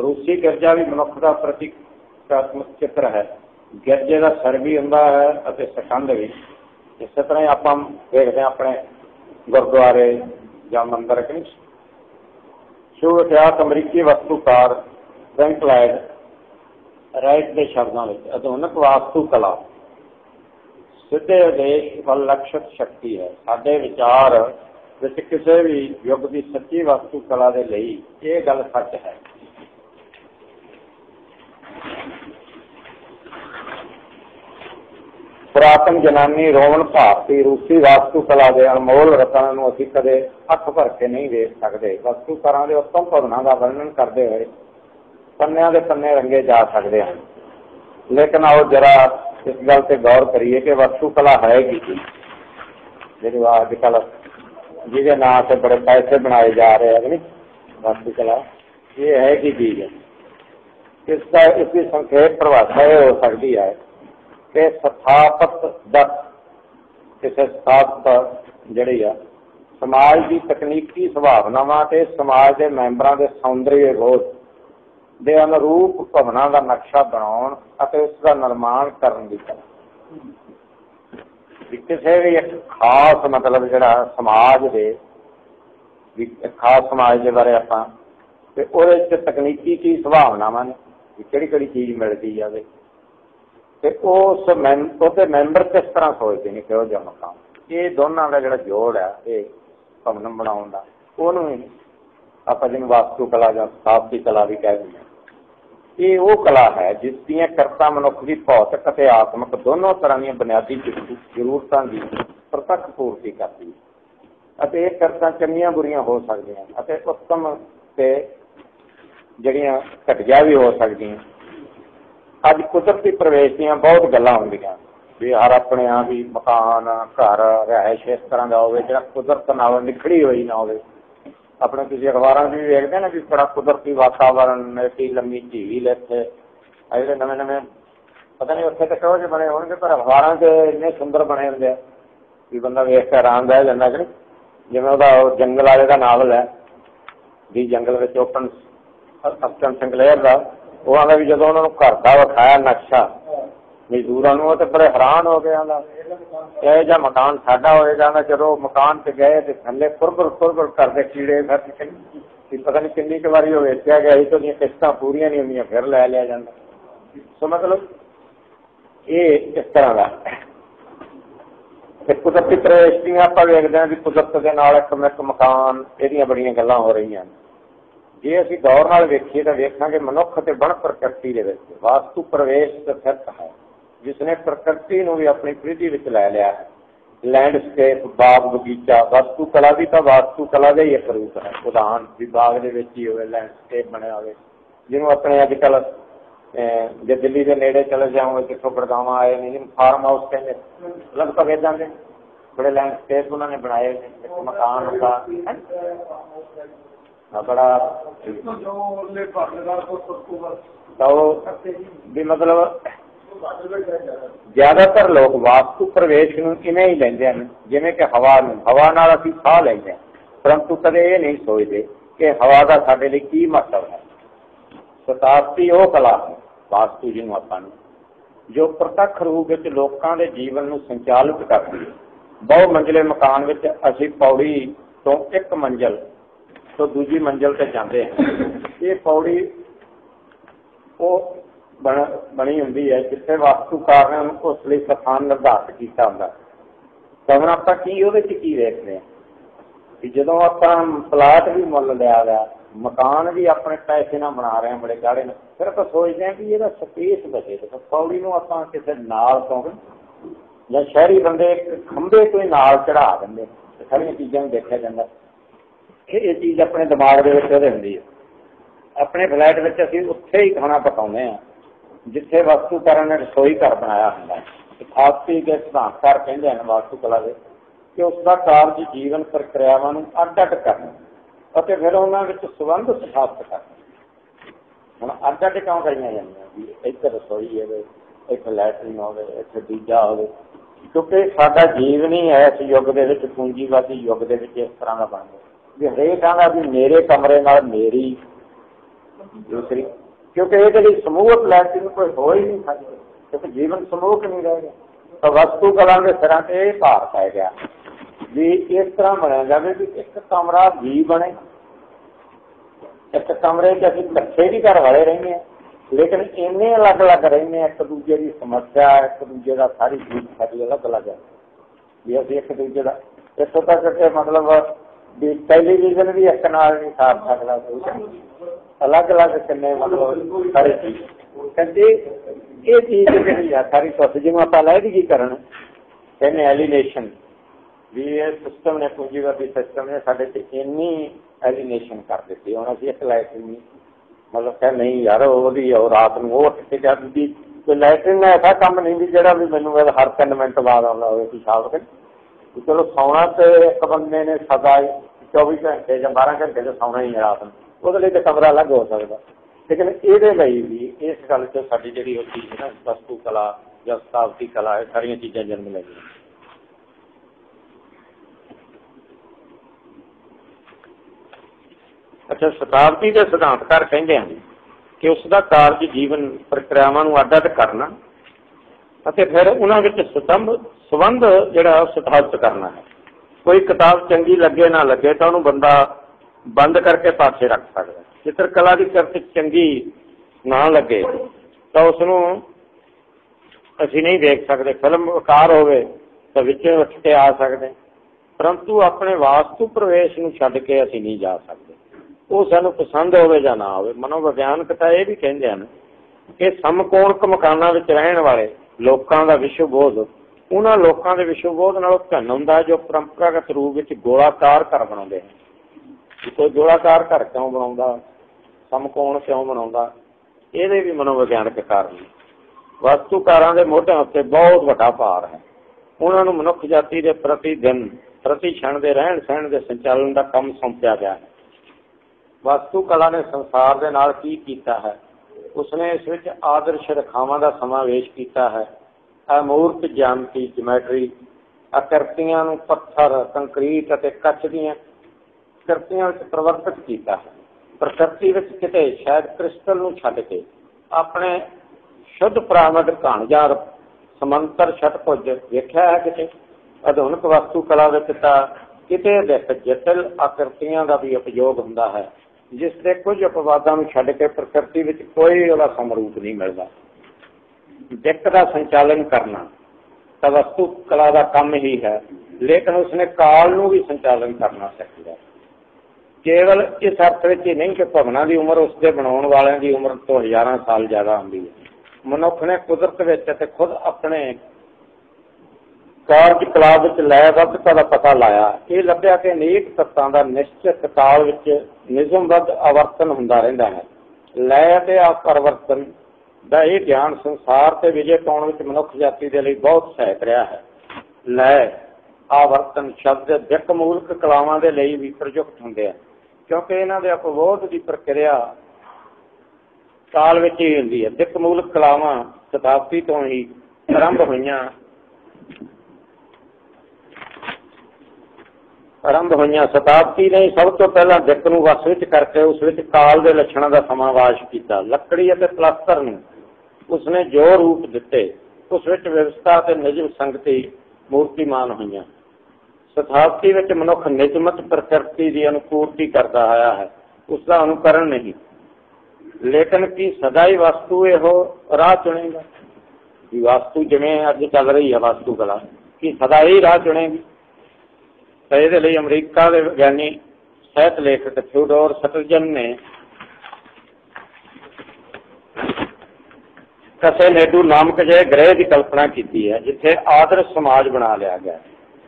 ਰੂਸੀ ਗਿਰਜਾ ਵੀ ਮਨੁੱਖ ਦਾ ਪ੍ਰਤੀਕਾਤਮਕ ਚਿੱਤਰ ਹੈ। ਗਿਰਜੇ ਦਾ ਸਰ ਵੀ ਹੁੰਦਾ ਹੈ ਅਤੇ ਸਖੰਡ ਵੀ। ਇਸੇ ਤਰ੍ਹਾਂ ਆਪਾਂ ਦੇਖਦੇ ਹਾਂ ਆਪਣੇ ਗੁਰਦੁਆਰੇ ਜਾਂ ਮੰਦਰ, ਕਿ ਸ਼ੁਭ ਅਮਰੀਕੀ ਵਸਤੂਕਾਰ ਫ੍ਰੈਂਕ ਲਾਇਡ ਰਾਈਟ ਦੇ ਸ਼ਬਦਾਂ ਵਿੱਚ, ਆਧੁਨਿਕ ਵਾਸਤੂ ਕਲਾ ਸਿੱਧੇ ਉਦੇਸ਼ ਵੱਲ ਲਕਸ਼ਤ ਸ਼ਕਤੀ ਹੈ। ਸਾਡੇ ਵਿਚਾਰ ਵਿੱਚ ਕਿਸੇ ਵੀ ਯੁੱਗ ਦੀ ਸੱਚੀ ਵਸਤੂ ਕਲਾ ਦੇ ਲਈ ਇਹ ਗੱਲ ਸੱਚ ਹੈ। ਪੁਰਾਤਨ ਜਨਾਨੀ ਰੋਮਨ ਭਾਰਤੀ ਰੂਸੀ ਵਾਸਤੂ ਕਲਾ ਦੇ ਅਨਮੋਲ ਰਤਨਾਂ ਨੂੰ ਅਸੀਂ ਕਦੇ ਅੱਖ ਭਰ ਕੇ ਨਹੀਂ ਵੇਖ ਸਕਦੇ। ਵਸਤੂ ਕਰਾਂ ਦੇ ਉੱਤਮ ਭਵਨਾਂ ਦਾ ਵਰਣਨ ਕਰਦੇ ਹੋਏ ਪੰਨਿਆਂ ਦੇ ਪੰਨੇ ਰੰਗੇ ਜਾ ਸਕਦੇ ਹਨ। ਲੇਕਿਨ ਆਓ ਜਰਾ ਇਸ ਗੱਲ ਤੇ ਗੌਰ ਕਰੀਏ ਕਿ ਵਸਤੂ ਕਲਾ ਹੈ ਕੀ ਜਿਹੜੀ ਅੱਜ ਕੱਲ ਜਿਹਦੇ ਨਾਂ ਤੇ ਬੜੇ ਪੈਸੇ ਬਣਾਏ ਜਾ ਰਹੇ ਹਨ ਨਹੀਂ? ਵਸਤੂ ਕਲਾ ਇਹ ਹੈ ਕੀ ਚੀਜ਼? ਹੈ ਇਸ ਦਾ, ਇਸ ਦੀ ਸੰਖੇਪ ਪ੍ਰਭਾਸ਼ਾ ਇਹ ਹੋ ਸਕਦੀ ਹੈ ਕਿ ਸਥਾਪਤ ਦਸ ਕਿਸੇ ਸਥਾਪਤ ਜਿਹੜੀ ਆ, ਸਮਾਜ ਦੀ ਤਕਨੀਕੀ ਸੁਭਾਵਨਾਵਾਂ ਤੇ ਸਮਾਜ ਦੇ ਮੈਂਬਰਾਂ ਦੇ ਸੌਂਦਰਯ ਬੋਧ ਦੇ ਅਨੁਰੂਪ ਭਵਨਾਂ ਦਾ ਨਕਸ਼ਾ ਬਣਾਉਣ ਅਤੇ ਉਸ ਦਾ ਨਿਰਮਾਣ ਕਰਨ ਦੀ ਕਲਾ ਕਿਸੇ ਵੀ ਇੱਕ ਖਾਸ ਮਤਲਬ ਜਿਹੜਾ ਸਮਾਜ ਦੇ ਵੀ ਖਾਸ ਸਮਾਜ ਦੇ ਬਾਰੇ ਆਪਾਂ ਤੇ ਉਹਦੇ ਵਿੱਚ ਤਕਨੀਕੀ ਕੀ ਸੁਭਾਵਨਾਵਾਂ ਨੇ, ਵੀ ਕਿਹੜੀ ਕਿਹੜੀ ਚੀਜ਼ ਮਿਲਦੀ ਜਾਵੇ। ਤੇ ਉਸ ਉਹਦੇ ਮੈਂਬਰ ਕਿਸ ਤਰ੍ਹਾਂ ਸੋਚਦੇ ਨੇ ਕਿਹੋ ਜਿਹਾ ਮਕਾਮ ਇਹ ਦੋਨਾਂ ਦਾ ਜਿਹੜਾ ਜੋੜ ਹੈ ਇਹ ਭਵਨ ਬਣਾਉਣ ਦਾ, ਉਹਨੂੰ ਹੀ ਆਪਾਂ ਜਿਹਨੂੰ ਵਾਸਤੂ ਕਲਾ ਜਾਂ ਸਥਾਪਤੀ ਕਲਾ ਵੀ ਕਹਿ ਦਿੰਦੇ ਇਹ ਉਹ ਕਲਾ ਹੈ ਜਿਸ ਦੀਆਂ ਕਰਤਾ ਮਨੁੱਖ ਦੀ ਭੌਤਿਕ ਅਤੇ ਆਤਮਿਕ ਦੋਨੋਂ ਤਰ੍ਹਾਂ ਦੀਆਂ ਬੁਨਿਆਦੀ ਜ਼ਰੂਰਤਾਂ ਦੀ ਪ੍ਰਤੱਖ ਪੂਰਤੀ ਕਰਦੀ ਅਤੇ ਇਹ ਕਰਤਾ ਚੰਗੀਆਂ ਬੁਰੀਆਂ ਹੋ ਸਕਦੀਆਂ ਅਤੇ ਉਤਮ ਤੇ ਜਿਹੜੀਆਂ ਘਟੀਆ ਵੀ ਹੋ ਸਕਦੀਆਂ ਅੱਜ ਕੁਦਰਤੀ ਪ੍ਰਵੇਸ਼ ਦੀਆਂ ਬਹੁਤ ਗੱਲਾਂ ਹੁੰਦੀਆਂ ਵੀ ਹਰ ਆਪਣੇ ਆ ਵੀ ਮਕਾਨ, ਘਰ ਰਹਿائش ਇਸ ਤਰ੍ਹਾਂ ਦਾ ਹੋਵੇ ਜਿਹੜਾ ਕੁਦਰਤ ਨਾਲ ਨਿਖੜੀ ਹੋਈ ਨਾ ਹੋਵੇ। ਆਪਣੇ ਕਿਸੇ ਅਖਬਾਰਾਂ ਵੀ ਵੇਖਦੇ ਨਾ ਵੀ ਬੜਾ ਕੁਦਰਤੀ ਵਾਤਾਵਰਣ ਐਸੀ ਲੰਮੀ ਝੀਲ ਇੱਥੇ। ਆ ਜਿਹੜੇ ਨਵੇਂ ਨਵੇਂ, ਪਤਾ ਨਹੀਂ ਉੱਥੇ ਕਿਹੋ ਜਿਹੇ ਬਣੇ ਹੋਣਗੇ, ਪਰ ਅਖਬਾਰਾਂ 'ਚ ਇੰਨੇ ਸੁੰਦਰ ਬਣੇ ਹੁੰਦੇ ਆ। ਵੀ ਬੰਦਾ ਵੇਖ ਕੇ ਆਰਾਮ ਰਹਿ ਜਾਂਦਾ ਕਿ ਜਿਵੇਂ ਉਹਦਾ ਜੰਗਲ ਵਾਲੇ ਦਾ ਨਾਵਲ ਹੈ, ਵੀ ਜੰਗਲ ਵਿੱਚ ਓਪਨ ਅਸਟਨ ਸਿੰਗਲੇਅਰ ਦਾ। ਉਹ ਆਂਦਾ ਵੀ ਜਦੋਂ ਉਹਨਾਂ ਨੂੰ ਘਰ ਦਾ ਵਿਖਾਇਆ ਨਕਸ਼ਾ ਮਜ਼ਦੂਰਾਂ ਨੂੰ, ਉਹ ਤੇ ਬੜੇ ਹੈਰਾਨ ਹੋ ਗਏ ਆਂਦਾ ਇਹ ਜਾਂ ਮਕਾਨ ਸਾਡਾ ਹੋਏਗਾ ਨਾ, ਜਦੋਂ ਮਕਾਨ ਤੇ ਗਏ ਤੇ ਥੱਲੇ ਫੁਰਬਰ ਫੁਰਬਰ ਕਰਦੇ ਕੀੜੇ ਫਿਰ ਕਿ ਪਤਾ ਨਹੀਂ ਕਿੰਨੀ ਕੁ ਵਾਰੀ ਉਹ ਵੇਚਿਆ ਗਿਆ, ਇਹ ਤੋਂ ਦੀਆਂ ਕਿਸ਼ਤਾਂ ਪੂਰੀਆਂ ਨਹੀਂ ਹੁੰਦੀਆਂ, ਫਿਰ ਲੈ ਲਿਆ ਜਾਂਦਾ। ਸੋ ਮਤਲਬ ਇਹ ਇਸ ਤਰ੍ਹਾਂ ਦਾ। ਤੇ ਕੁਦਰਤੀ ਪ੍ਰਵੇਸ਼ ਦੀਆਂ ਆਪਾਂ ਵੇਖਦੇ ਹਾਂ ਵੀ ਕੁਦਰਤ ਦੇ ਨਾਲ ਇੱਕ ਇੱਕ ਮਕਾਨ, ਇਹਦੀਆਂ ਬੜੀਆਂ ਗੱਲਾਂ ਹੋ ਰਹੀਆਂ ਨੇ। ਜੇ ਅਸੀਂ ਦੌਰ ਨਾਲ ਵੇਖੀਏ ਤਾਂ ਵੇਖਾਂਗੇ ਮਨੁੱਖ ਤੇ ਬਣ ਪ੍ਰਕਿਰਤੀ ਦੇ ਵਿੱਚ ਵਾਸਤੂ ਪ੍ਰਵੇਸ਼ ਸਥਿਤ ਹੈ। ਜਿਸ ਨੇ ਪ੍ਰਕਿਰਤੀ ਨੂੰ ਵੀ ਆਪਣੀ ਪ੍ਰੀਤੀ ਵਿੱਚ ਲੈ ਲਿਆ ਹੈ ਲੈਂਡਸਕੇਪ ਬਾਗ ਬਗੀਚਾ ਵਾਸਤੂ ਕਲਾ ਵੀ ਤਾਂ ਵਾਸਤੂ ਕਲਾ ਦਾ ਹੀ ਇੱਕ ਰੂਪ ਹੈ ਉਦਾਹਰਨ ਵੀ ਬਾਗ ਦੇ ਵਿੱਚ ਹੀ ਹੋਵੇ ਲੈਂਡਸਕੇਪ ਬਣਿਆ ਹੋਵੇ ਜਿਹਨੂੰ ਆਪਣੇ ਅੱਜ ਕੱਲ ਜੇ ਦਿੱਲੀ ਦੇ ਨੇੜੇ ਚਲੇ ਜਾਓਗੇ ਕਿੱਥੋਂ ਬੜਗਾਵਾਂ ਆਏ ਨੇ ਜਿਹਨੂੰ ਫਾਰਮ ਹਾਊਸ ਕਹਿੰਦੇ ਲਗਭਗ ਇਦਾਂ ਦੇ ਬੜੇ ਲੈਂਡਸਕੇਪ ਉਹਨਾਂ ਨੇ ਬਣਾਏ ਨੇ ਇੱਕ ਮਕਾਨ ਹੁੰਦਾ ਬੜਾ ਤਾਂ ਉਹ ਵੀ ਮਤਲਬ ਜ਼ਿਆਦਾਤਰ ਲੋਕ ਵਾਸਤੂ ਪ੍ਰਵੇਸ਼ ਨੂੰ ਕਿਵੇਂ ਹੀ ਲੈਂਦੇ ਹਨ, ਜਿਵੇਂ ਕਿ ਹਵਾ ਨੂੰ, ਹਵਾ ਨਾਲ ਅਸੀਂ ਸਾਹ ਲੈਂਦੇ ਹਾਂ। ਪਰੰਤੂ ਕਦੇ ਇਹ ਨਹੀਂ ਸੋਚਦੇ ਕਿ ਹਵਾ ਦਾ ਸਾਡੇ ਲਈ ਕੀ ਮਹੱਤਵ ਹੈ। ਸਤਾਪਤੀ ਉਹ ਕਲਾ ਹੈ, ਵਾਸਤੂ ਜਿਹਨੂੰ ਆਪਾਂ ਨੂੰ, ਜੋ ਪ੍ਰਤੱਖ ਰੂਪ ਵਿੱਚ ਲੋਕਾਂ ਦੇ ਜੀਵਨ ਨੂੰ ਸੰਚਾਲਿਤ ਕਰਦੀ ਹੈ। ਬਹੁ ਮੰਜ਼ਲੇ ਮਕਾਨ ਵਿੱਚ ਅਸੀਂ ਪੌੜੀ ਤੋਂ ਇੱਕ ਮੰਜ਼ਲ ਤੋਂ ਦੂਜੀ ਮੰਜ਼ਲ ਤੇ ਜਾਂਦੇ ਹਾਂ। ਇਹ ਪੌੜੀ ਉਹ ਬਣੀ ਹੁੰਦੀ ਹੈ, ਜਿੱਥੇ ਵਾਸਤੂਕਾਰ ਨੇ ਉਸ ਲਈ ਸਥਾਨ ਨਿਰਧਾਰਤ ਕੀਤਾ ਹੁੰਦਾ। ਤਾਂ ਹੁਣ ਆਪਾਂ ਕੀ ਉਹਦੇ 'ਚ ਕੀ ਵੇਖਦੇ ਹਾਂ? ਕਿ ਜਦੋਂ ਆਪਾਂ ਪਲਾਟ ਵੀ ਮੁੱਲ ਲਿਆ ਗਿਆ ਮਕਾਨ ਵੀ ਆਪਣੇ ਪੈਸੇ ਨਾਲ ਬਣਾ ਰਹੇ ਹਾਂ ਬੜੇ ਗਾੜੇ ਨਾਲ, ਫਿਰ ਆਪਾਂ ਸੋਚਦੇ ਹਾਂ ਕਿ ਇਹਦਾ ਸਪੇਸ ਬਚੇ ਤੇ ਪੌੜੀ ਨੂੰ ਆਪਾਂ ਕਿਸੇ ਨਾਲ ਤੋਂ ਜਾਂ ਸ਼ਹਿਰੀ ਬੰਦੇ ਖੰਭੇ ਤੋਂ ਨਾਲ ਚੜਾ ਦਿੰਦੇ ਸਾਰੀਆਂ ਚੀਜ਼ਾਂ ਨੂੰ ਦੇਖਿਆ ਜਾਂਦਾ। ਇਹ ਇਹ ਚੀਜ਼ ਆਪਣੇ ਦਿਮਾਗ ਦੇ ਵਿੱਚ ਉਹਦੇ ਹੁੰਦੀ ਹੈ। ਆਪਣੇ ਫਲੈਟ ਵਿੱਚ ਅਸੀਂ ਉੱਥੇ ਹੀ ਖਾਣਾ ਪਕਾਉਂਦੇ ਆ ਜਿੱਥੇ ਵਸਤੂਕਰਨ ਨੇ ਰਸੋਈ ਘਰ ਬਣਾਇਆ ਹੁੰਦਾ ਹੈ। ਆਸਤੀ ਦੇ ਸਿਧਾਂਤਕਾਰ ਕਹਿੰਦੇ ਹਨ ਵਾਸਤੂ ਕਲਾ ਦੇ, ਕਿ ਉਸ ਦਾ ਕਾਰਜ ਜੀਵਨ ਪ੍ਰਕਿਰਿਆਵਾਂ ਨੂੰ ਅੱਡ-ਅੱਡ ਕਰਨਾ ਅਤੇ ਫਿਰ ਉਹਨਾਂ ਵਿੱਚ ਸੰਬੰਧ ਸਥਾਪਿਤ ਕਰਨਾ। ਹੁਣ ਅੱਡ-ਅੱਡ ਕਿਉਂ ਕਰੀਆਂ ਜਾਂਦੀਆਂ? ਇੱਥੇ ਰਸੋਈ ਹੈ ਇੱਥੇ ਲੈਟਰਿਨ ਹੋਵੇ, ਇੱਥੇ ਦੂਜਾ ਹੋਵੇ। ਕਿਉਂਕਿ ਸਾਡਾ ਜੀਵਨ ਹੀ ਇਸ ਯੁੱਗ ਦੇ ਵਿੱਚ, ਪੂੰਜੀਵਾਦੀ ਯੁੱਗ ਦੇ ਵਿੱਚ ਇਸ ਤਰ੍ਹਾਂ ਦਾ ਬਣ ਗਿਆ। ਵੀ ਹਰੇਕ ਆਂਦਾ ਵੀ ਮੇਰੇ ਕਮਰੇ ਨਾਲ ਮੇਰੀ, ਦੂਸਰੀ ਕਿਉਂਕਿ ਇਹ ਜਿਹੜੀ ਸਮੂਹ ਲੈਟਰਿਨ ਕੋਈ ਹੋ ਹੀ ਨਹੀਂ ਸਕਦਾ, ਕਿਉਂਕਿ ਜੀਵਨ ਸਮੂਹ ਨਹੀਂ ਰਹਿ। ਗਿਆ ਤਾਂ ਵਸਤੂ ਕਲਾ ਦੇ ਸਿਰਾਂ ਤੇ ਭਾਰ ਪੈ ਗਿਆ। ਵੀ ਇਸ ਤਰ੍ਹਾਂ ਬਣਿਆ ਜਾਵੇ ਵੀ ਇੱਕ ਕਮਰਾ ਵੀ ਬਣੇ। ਇੱਕ ਕਮਰੇ 'ਚ ਅਸੀਂ ਇਕੱਠੇ ਵੀ ਘਰ ਵਾਲੇ ਰਹਿੰਦੇ ਆ ਲੇਕਿਨ ਇੰਨੇ ਅਲੱਗ-ਅਲੱਗ ਰਹਿੰਦੇ ਆ ਇੱਕ ਦੂਜੇ ਦੀ ਸਮੱਸਿਆ, ਇੱਕ ਦੂਜੇ ਦਾ ਸਾਰੀ ਜੀਵ ਸਾਡੀ ਅਲੱਗ-ਅਲੱਗ ਹੈ। ਵੀ ਅਸੀਂ ਇੱਕ ਦੂਜੇ ਦਾ, ਇੱਥੋਂ ਤੱਕ ਕਿ ਮਤਲਬ ਵੀ ਟੈਲੀਵਿਜ਼ਨ ਵੀ ਇੱਕ ਨਾਲ ਨਹੀਂ ਸਾਥ ਸਕਦਾ। ਅਲੱਗ-ਅਲੱਗ ਕਿੰਨੇ ਮਤਲਬ ਸਾਰੇ ਚੀਜ਼। ਕਹਿੰਦੇ ਇਹ ਚੀਜ਼ ਜਿਹੜੀ ਆ, ਸਾਰੀ ਸੋਚ ਜਿਵੇਂ ਆਪਾਂ ਲੈ ਕਰਨ, ਕਹਿੰਦੇ ਐਲੀਨੇਸ਼ਨ ਵੀ ਇਹ ਸਿਸਟਮ ਨੇ ਪੂੰਜੀਵਾਦੀ ਸਿਸਟਮ ਨੇ ਸਾਡੇ ਤੇ ਇੰਨੀ ਐਲੀਨੇਸ਼ਨ ਕਰ ਦਿੱਤੀ। ਹੁਣ ਅਸੀਂ ਇੱਕ ਲਾਈਟਿੰਗ ਨਹੀਂ, ਮਤਲਬ ਕਿ ਨਹੀਂ ਯਾਰ, ਉਹਦੀ ਉਹ ਰਾਤ ਨੂੰ ਉਹ ਉੱਠ ਕੇ ਜਾਂਦੀ ਕੋਈ ਲਾਈਟਿੰਗ ਐਸਾ ਕੰਮ ਨਹੀਂ ਵੀ ਜਿਹੜਾ ਵੀ ਮੈਨੂੰ ਹਰ 3 ਮਿੰਟ ਬਾਅਦ ਆਉਂਦਾ ਹੋਵੇ ਪਿਸ਼ਾਬ ਕੇ ਚਲੋ ਸੌਣਾ ਤੇ ਇੱਕ ਬੰਦੇ ਨੇ ਸਦਾ 24 ਘੰਟੇ ਜਾਂ 12 ਘੰਟੇ ਤੇ ਸੌਣਾ ਹੀ ਰਾਤ ਨੂੰ। ਉਹਦੇ ਲਈ ਤੇ ਕਮਰਾ ਅਲੱਗ ਹੋ ਸਕਦਾ। ਲੇਕਿਨ ਇਹਦੇ ਲਈ ਵੀ ਇਸ ਗੱਲ 'ਚ ਸਾਡੀ ਜਿਹੜੀ ਉਹ ਚੀਜ਼ ਹੈ ਨਾ, ਵਸਤੂ ਕਲਾ ਜਾਂ ਸਤਾਵਤੀ ਕਲਾ, ਇਹ ਸਾਰੀਆਂ ਚੀਜ਼ਾਂ ਜਨਮ ਲੈ ਗਈਆਂ। ਅੱਛਾ ਸ਼ਤਾਬਤੀ ਦੇ ਸਿਧਾਂਤਕਾਰ ਕਹਿੰਦੇ ਆ ਕਿ ਉਸ ਦਾ ਕਾਰਜ ਜੀਵਨ ਪ੍ਰਕਿਰਿਆਵਾਂ ਨੂੰ ਅੱਡ-ਅੱਡ ਕਰਨਾ ਅਤੇ ਫਿਰ ਉਹਨਾਂ ਵਿੱਚ ਸਤੰਭ, ਸੰਬੰਧ ਜਿਹੜਾ ਸਥਾਪਿਤ ਕਰਨਾ ਹੈ। ਕੋਈ ਕਿਤਾਬ ਚੰਗੀ ਲੱਗੇ, ਨਾ ਲੱਗੇ ਤਾਂ ਉਹਨੂੰ ਬੰਦਾ ਬੰਦ ਕਰਕੇ ਪਾਸੇ ਰੱਖ ਸਕਦਾ ਚਿੱਤਰਕਲਾ ਦੀ ਕਰਤ ਚੰਗੀ ਨਾ ਲੱਗੇ, ਤਾਂ ਉਸ ਨੂੰ ਅਸੀਂ ਨਹੀਂ ਦੇਖ ਸਕਦੇ। ਫਿਲਮ ਵਿਕਾਰ ਹੋਵੇ ਤਾਂ ਵਿੱਚ ਉੱਠ ਕੇ ਆ ਸਕਦੇ। ਪਰੰਤੂ ਆਪਣੇ ਵਾਸਤੂ ਪ੍ਰਵੇਸ਼ ਨੂੰ ਛੱਡ ਕੇ ਅਸੀਂ ਨਹੀਂ ਜਾ ਸਕਦੇ। ਉਹ ਸਾਨੂੰ ਪਸੰਦ ਹੋਵੇ ਜਾਂ ਨਾ ਹੋਵੇ, ਮਨੋਵਿਗਿਆਨਕ ਤਾਂ ਇਹ ਵੀ ਕਹਿੰਦੇ ਹਨ ਕਿ ਸਮਕੋਣਕ ਮਕਾਨਾਂ ਵਿੱਚ ਰਹਿਣ ਵਾਲੇ ਲੋਕਾਂ ਦਾ ਵਿਸ਼ਵ ਬੋਧ ਉਹਨਾਂ ਲੋਕਾਂ ਦੇ ਵਿਸ਼ਵਬੋਧ ਨਾਲੋਂ ਘਨ ਹੁੰਦਾ ਜੋ ਪਰੰਪਰਾਗਤ ਰੂਪ ਵਿੱਚ ਗੋਲਾਕਾਰ ਘਰ ਬਣਾਉਂਦੇ ਹਨ। ਕੋਈ ਗੋਲਾਕਾਰ ਘਰ ਕਿਉਂ ਬਣਾਉਂਦਾ? ਸਮਕੋਣ ਕਿਉਂ ਬਣਾਉਂਦਾ ਇਹਦੇ ਵੀ ਮਨੋਵਿਗਿਆਨਕ ਕਾਰਨ ਵਸਤੂਕਾਰਾਂ ਦੇ ਮੋਢਿਆਂ ਉੱਤੇ ਬਹੁਤ ਵੱਡਾ ਭਾਰ ਹੈ। ਉਹਨਾਂ ਨੂੰ ਮਨੁੱਖ ਜਾਤੀ ਦੇ ਪ੍ਰਤੀ ਦਿਨ, ਪ੍ਰਤੀ ਛਣ ਦੇ ਰਹਿਣ ਸਹਿਣ ਦੇ ਸੰਚਾਲਨ ਦਾ ਕੰਮ ਸੌਂਪਿਆ ਗਿਆ ਹੈ। ਵਸਤੂ ਕਲਾ ਨੇ ਸੰਸਾਰ ਦੇ ਨਾਲ ਕੀ ਕੀਤਾ ਹੈ? ਉਸਨੇ ਇਸ ਵਿੱਚ ਆਦਰਸ਼ ਰਖਾਵਾਂ ਦਾ ਸਮਾਵੇਸ਼ ਕੀਤਾ ਹੈ। ਅਮੂਰਤ ਜਾਮਤੀ ਜਿਓਮੈਟਰੀ ਆਕਰਤੀਆਂ ਨੂੰ ਪੱਥਰ, ਕੰਕਰੀਟ ਅਤੇ ਕੱਚ ਦੀਆਂ ਕਰਤੀਆਂ ਵਿੱਚ ਪਰਿਵਰਤਿਤ ਕੀਤਾ ਹੈ। ਪ੍ਰਕਿਰਤੀ ਵਿੱਚ ਕਿਤੇ ਸ਼ਾਇਦ ਕ੍ਰਿਸਟਲ ਨੂੰ ਛੱਡ ਕੇ ਆਪਣੇ ਸ਼ੁੱਧ ਪ੍ਰਾਮਦ ਘਣਜਾਰ ਸਮੰਤਰ ਛਟਪੁੱਜ ਵੇਖਿਆ ਹੈ ਕਿਤੇ? ਆਧੁਨਿਕ ਵਸਤੂ ਕਲਾ ਵਿੱਚ ਤਾਂ ਕਿਤੇ ਦੇਖ ਜਟਲ ਆਕਰਤੀਆਂ ਦਾ ਵੀ ਉਪਯੋਗ ਹੁੰਦਾ ਹੈ, ਜਿਸ ਦੇ ਕੁਝ ਅਪਵਾਦਾਂ ਨੂੰ ਛੱਡ ਕੇ ਪ੍ਰਕਿਰਤੀ ਵਿੱਚ ਕੋਈ ਉਹਦਾ ਸਮਰੂਪ ਨਹੀਂ ਮਿਲਦਾ। ਦਿੱਕ ਦਾ ਸੰਚਾਲਨ ਕਰਨਾ ਤਾਂ ਵਸਤੂ ਕਲਾ ਦਾ ਕੰਮ ਹੀ ਹੈ, ਲੇਕਿਨ ਉਸਨੇ ਕਾਲ ਨੂੰ ਵੀ ਸੰਚਾਲਨ ਕਰਨਾ ਸਿੱਖਿਆ। ਕੇਵਲ ਇਸ ਅਰਥ ਵਿੱਚ ਹੀ ਨਹੀਂ ਕਿ ਭਵਨਾਂ ਦੀ ਉਮਰ ਉਸ ਦੇ ਬਣਾਉਣ ਵਾਲਿਆਂ ਦੀ ਉਮਰ ਤੋਂ ਹਜ਼ਾਰਾਂ ਸਾਲ ਜ਼ਿਆਦਾ ਹੁੰਦੀ ਹੈ। ਮਨੁੱਖ ਨੇ ਕੁਦਰਤ ਵਿੱਚ ਅਤੇ ਖੁਦ ਆਪਣੇ ਕਾਰਜ ਕਲਾ ਵਿੱਚ ਲੈ ਵੱਧਤਾ ਦਾ ਪਤਾ ਲਾਇਆ। ਇਹ ਲੱਭਿਆ ਕਿ ਅਨੇਕ ਤੱਤਾਂ ਦਾ ਨਿਸ਼ਚਿਤ ਕਾਲ ਵਿੱਚ ਨਿਯਮਬੱਧ ਆਵਰਤਨ ਹੁੰਦਾ ਰਹਿੰਦਾ ਹੈ। ਲੈ ਅਤੇ ਆਪਰਿਵਰਤਨ ਦਾ ਇਹ ਗਿਆਨ ਸੰਸਾਰ ਤੇ ਵਿਜੇ ਪਾਉਣ ਵਿੱਚ ਮਨੁੱਖ ਜਾਤੀ ਦੇ ਲਈ ਬਹੁਤ ਸਹਾਇਕ ਰਿਹਾ ਹੈ। ਲੈ, ਆਵਰਤਨ ਸ਼ਬਦ ਦਿੱਕ ਮੂਲਕ ਕਲਾਵਾਂ ਦੇ ਲਈ ਵੀ ਪ੍ਰਯੁਕਤ ਹੁੰਦੇ ਆ ਕਿਉਂਕਿ ਇਹਨਾਂ ਦੇ ਅਪਬੋਧ ਦੀ ਪ੍ਰਕਿਰਿਆ ਕਾਲ ਵਿੱਚ ਹੀ ਹੁੰਦੀ ਹੈ। ਦਿੱਕ ਕਲਾਵਾਂ ਸ਼ਤਾਬਦੀ ਤੋਂ ਹੀ ਆਰੰਭ ਹੋਈਆਂ। ਆਰੰਭ ਹੋਈਆਂ ਸ਼ਤਾਬਦੀ ਨੇ ਸਭ ਤੋਂ ਪਹਿਲਾਂ ਦਿੱਕ ਨੂੰ ਵਸ ਵਿੱਚ ਕਰਕੇ ਉਸ ਵਿੱਚ ਕਾਲ ਦੇ ਲੱਛਣਾਂ ਦਾ ਸਮਾਵਾਸ਼ ਕੀਤਾ। ਲੱਕੜੀ ਅਤੇ ਪਲਸਤਰ ਨੂੰ ਉਸਨੇ ਜੋ ਰੂਪ ਦਿੱਤੇ, ਉਸ ਵਿੱਚ ਵਿਵਸਥਾ ਤੇ ਨਿਜਮ ਸੰਗਤੀ ਮੂਰਤੀਮਾਨ ਹੋਈਆਂ। ਸਥਾਪਤੀ ਵਿੱਚ ਮਨੁੱਖ ਨਿਯਮਤ ਪ੍ਰਕਿਰਤੀ ਦੀ ਅਨੁਕੂਲਤੀ ਕਰਦਾ ਆਇਆ ਹੈ, ਉਸ ਦਾ ਅਨੁਕਰਨ ਨਹੀਂ। ਲੇਕਿਨ ਕੀ ਸਦਾ ਹੀ ਵਸਤੂ ਇਹੋ ਰਾਹ ਚੁਣੇਗਾ? ਵੀ ਵਸਤੂ ਜਿਵੇਂ ਅੱਜ ਚੱਲ ਰਹੀ ਹੈ ਵਸਤੂ ਕਲਾ, ਕੀ ਸਦਾ ਹੀ ਰਾਹ ਚੁਣੇਗੀ? ਤਾਂ ਇਹਦੇ ਲਈ ਅਮਰੀਕਾ ਦੇ ਵਿਗਿਆਨੀ ਸਹਿਤ ਲੇਖਕ ਥਿਊਡੋਰ ਸਟਰਜਨ ਨੇ ਕਸੇ ਨੇਡੂ ਨਾਮਕ ਜੇ ਗ੍ਰਹਿ ਦੀ ਕਲਪਨਾ ਕੀਤੀ ਹੈ, ਜਿੱਥੇ ਆਦਰਸ਼ ਸਮਾਜ ਬਣਾ ਲਿਆ ਗਿਆ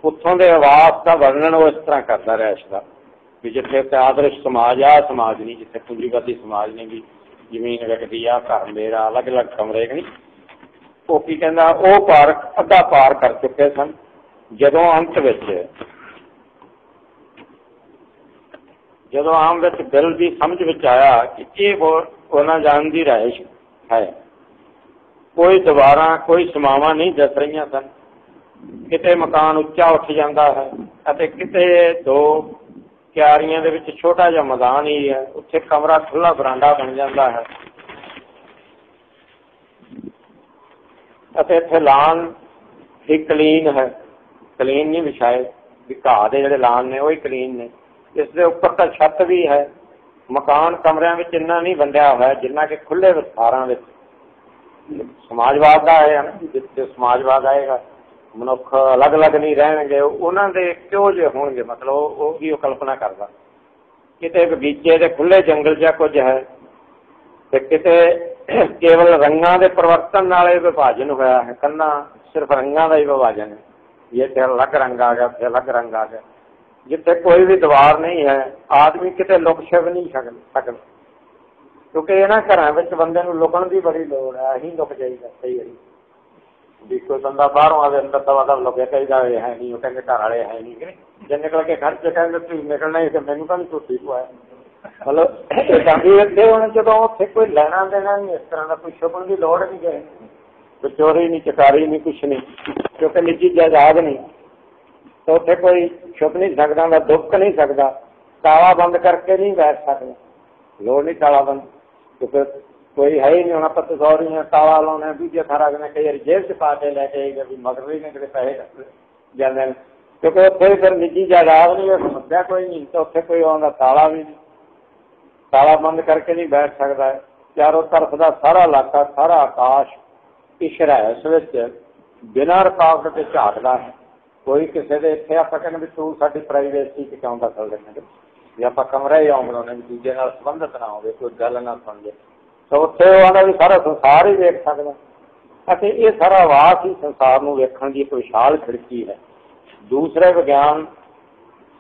ਉੱਥੋਂ ਦੇ ਆਵਾਸ ਦਾ ਵਰਣਨ ਉਹ ਇਸ ਤਰ੍ਹਾਂ ਕਰਦਾ ਰਿਹਾ ਦਾ, ਵੀ ਜਿੱਥੇ ਆਦਰਸ਼ ਸਮਾਜ ਆ ਸਮਾਜ ਨਹੀਂ, ਜਿੱਥੇ ਪੂੰਜੀਵਾਦੀ ਸਮਾਜ ਨੇ ਵੀ ਜ਼ਮੀਨ ਵਿਕਦੀ ਆ, ਘਰ ਮੇਰਾ, ਅਲੱਗ-ਅਲੱਗ ਕਮਰੇ ਨਹੀਂ ਉਹ ਕੀ ਕਹਿੰਦਾ, ਉਹ ਪਾਰ ਅੱਧਾ ਪਾਰ ਕਰ ਚੁੱਕੇ ਸਨ। ਜਦੋਂ ਅੰਤ ਵਿੱਚ, ਜਦੋਂ ਆਮ ਵਿੱਚ ਦਿਲ ਦੀ ਸਮਝ ਵਿੱਚ ਆਇਆ ਕਿ ਇਹ ਉਹਨਾਂ ਜਾਣ ਦੀ ਰਹਿਸ਼ ਹੈ, ਕੋਈ ਦੁਬਾਰਾ ਕੋਈ ਸਮਾਵਾਂ ਨਹੀਂ ਦਿਸ ਰਹੀਆਂ ਸਨ। ਕਿਤੇ ਮਕਾਨ ਉੱਚਾ ਉੱਠ ਜਾਂਦਾ ਹੈ ਅਤੇ ਕਿਤੇ ਦੋ ਕਿਆਰੀਆਂ ਦੇ ਵਿੱਚ ਛੋਟਾ ਜਿਹਾ ਮੈਦਾਨ ਹੀ ਹੈ, ਉੱਥੇ ਕਮਰਾ ਖੁੱਲਾ ਬਰਾਂਡਾ ਬਣ ਜਾਂਦਾ ਹੈ। ਅਤੇ ਇੱਥੇ ਲਾਨ ਹੀ ਕਲੀਨ ਹੈ। ਕਲੀਨ ਨਹੀਂ ਵਿਛਾਏ ਵੀ ਘਾਹ ਦੇ ਜਿਹੜੇ ਲਾਨ ਨੇ, ਉਹ ਹੀ ਕਲੀਨ ਨੇ। ਇਸ ਦੇ ਉੱਪਰ ਤਾਂ ਛੱਤ ਵੀ ਹੈ। ਮਕਾਨ ਕਮਰਿਆਂ ਵਿੱਚ ਇੰਨਾ ਨਹੀਂ ਵੰਡਿਆ ਹੋਇਆ ਜਿੰਨਾ ਕਿ ਖੁੱਲੇ ਵਿਸਥਾਰਾਂ ਵਿੱਚ। ਸਮਾਜਵਾਦ ਦਾ ਹੈ ਜਿੱਥੇ ਸਮਾਜਵਾਦ ਆਏਗਾ। ਮਨੁੱਖ ਅਲੱਗ-ਅਲੱਗ ਨਹੀਂ ਰਹਿਣਗੇ, ਉਹਨਾਂ ਦੇ ਕਿਉਂ ਜੇ ਹੋਣਗੇ? ਮਤਲਬ ਉਹ ਵੀ ਉਹ ਕਲਪਨਾ ਕਰਦਾ? ਕਿਤੇ ਬਗੀਚੇ ਦੇ ਖੁੱਲੇ ਜੰਗਲ ਜਾਂ ਕੁਝ ਹੈ ਤੇ ਕਿਤੇ ਕੇਵਲ ਰੰਗਾਂ ਦੇ ਪਰਿਵਰਤਨ ਨਾਲ ਇਹ ਵਿਭਾਜਨ ਹੋਇਆ ਹੈ। ਕੰਨਾ ਸਿਰਫ ਰੰਗਾਂ ਦਾ ਹੀ ਵਿਭਾਜਨ ਹੈ। ਇਹ ਤੇ ਅਲੱਗ ਰੰਗ ਆ ਗਿਆ ਤੇ ਅਲੱਗ ਰੰਗ ਆ ਗਿਆ। ਜਿੱਥੇ ਕੋਈ ਵੀ ਦੀਵਾਰ ਨਹੀਂ ਹੈ, ਆਦਮੀ ਕਿਤੇ ਲੁਕ ਛਿਪ ਨਹੀਂ ਸਕਦਾ ਕਿਉਂਕਿ ਇਹਨਾਂ ਘਰਾਂ ਵਿੱਚ ਬੰਦੇ ਨੂੰ ਲੁਕਣ ਦੀ ਬੜੀ ਲੋੜ ਹੈ। ਅਸੀਂ ਲੁਕ ਜਾਈਦਾ, ਸਹੀ ਹੈ ਵੀ ਕੋਈ ਬੰਦਾ ਬਾਹਰੋਂ ਆਵੇ, ਅੰਦਰ ਦਵਾ ਦਵ ਲੁਕਿਆ ਕਹੀਦਾ ਹੈ ਨਹੀਂ, ਉਹ ਕਹਿੰਦੇ ਘਰ ਵਾਲੇ ਹੈ ਨਹੀਂ ਜੇ ਨਿਕਲ ਕੇ ਘਰ ਚ ਕਹਿੰਦੇ ਤੁਸੀਂ ਨਿਕਲਣਾ ਹੀ ਮੈਨੂੰ ਤਾਂ ਨਹੀਂ ਝੂਠੀ ਪਵਾਇਆ ਮਤਲਬ ਇਦਾਂ ਵੀ ਇੱਥੇ ਹੁਣ ਜਦੋਂ ਉੱਥੇ ਕੋਈ ਲੈਣਾ ਦੇਣਾ ਨਹੀਂ, ਇਸ ਤਰ੍ਹਾਂ ਦਾ ਕੋਈ ਛੁਪਣ ਦੀ ਲੋੜ ਨਹੀਂ ਗਏ ਕੋਈ ਚੋਰੀ ਨਹੀਂ, ਚਕਾਰੀ ਨਹੀਂ, ਕੁਛ ਨਹੀਂ, ਕਿਉਂਕਿ ਨਿੱਜੀ ਜਾਇਦਾਦ ਨਹੀਂ। ਤਾਂ ਉੱਥੇ ਕੋਈ ਛੁਪ ਨਹੀਂ ਸਕਦਾ ਦਾ ਦੁੱਖ ਨਹੀਂ ਸਕਦਾ। ਤਾਲਾ ਬੰਦ ਕਰਕੇ ਨਹੀਂ ਬੈਠ ਸਕਦਾ। ਲੋੜ ਨਹੀਂ ਤਾਲਾ ਬੰਦ, ਕਿਉਂਕਿ ਕੋਈ ਹੈ ਹੀ ਨਹੀਂ, ਹੁਣ ਆਪਾਂ ਤਸੌਰੀਆਂ, ਤਾਲਾ ਲਾਉਣਾ, ਦੂਜੇ ਥਾਰਾ ਨੇ ਕਈ ਵਾਰ ਜੇਬ 'ਚ ਪਾ ਕੇ ਲੈ ਕੇ ਆਏਗਾ ਵੀ ਮਗਰ ਵੀ ਨੇ ਜਾਂਦੇ ਨੇ। ਕਿਉਂਕਿ ਉੱਥੇ ਫਿਰ ਨਿੱਜੀ ਜਾਇਦਾਦ ਨਹੀਂ ਸਮੱਸਿਆ ਕੋਈ ਨਹੀਂ, ਤਾਂ ਉੱਥੇ ਕੋਈ ਆਉਂਦਾ ਤਾਲਾ ਵੀ ਨਹੀਂ। ਤਾਲਾ ਬੰਦ ਕਰਕੇ ਨਹੀਂ ਬੈਠ ਸਕਦਾ ਚਾਰੋਂ ਤਰਫ ਦਾ ਸਾਰਾ ਇਲਾਕਾ, ਸਾਰਾ ਆਕਾਸ਼ ਇਸ ਰਹਿਸ ਵਿੱਚ ਬਿਨਾਂ ਰੁਕਾਵਟ ਤੇ ਝਾਕਦਾ ਹੈ। ਕੋਈ ਕਿਸੇ ਦੇ ਇੱਥੇ ਆਪਾਂ ਕਹਿੰਦੇ ਵੀ ਤੂੰ ਸਾਡੀ ਪ੍ਰਾਈਵੇਸੀ ਚ ਕਿਉਂ ਦਖਲ ਦੇਣਾ ਜੇ ਆਪਾਂ ਕਮਰਾ ਹੀ ਆਉਂ ਬਣਾਉਣੇ ਦੂਜੇ ਨਾਲ ਸੰਬੰਧਤ ਨਾ ਹੋਵੇ, ਕੋਈ ਗੱਲ ਨਾ ਸਮਝੇ ਤਾਂ ਉੱਥੇ ਉਹ ਆਂਦਾ ਵੀ ਸਾਰਾ ਸੰਸਾਰ ਹੀ ਵੇਖ ਸਕਦਾ। ਅਤੇ ਇਹ ਸਾਰਾ ਵਾਸ ਹੀ ਸੰਸਾਰ ਨੂੰ ਵੇਖਣ ਦੀ ਇੱਕ ਵਿਸ਼ਾਲ ਖਿੜਕੀ ਹੈ। ਦੂਸਰੇ ਵਿਗਿਆਨ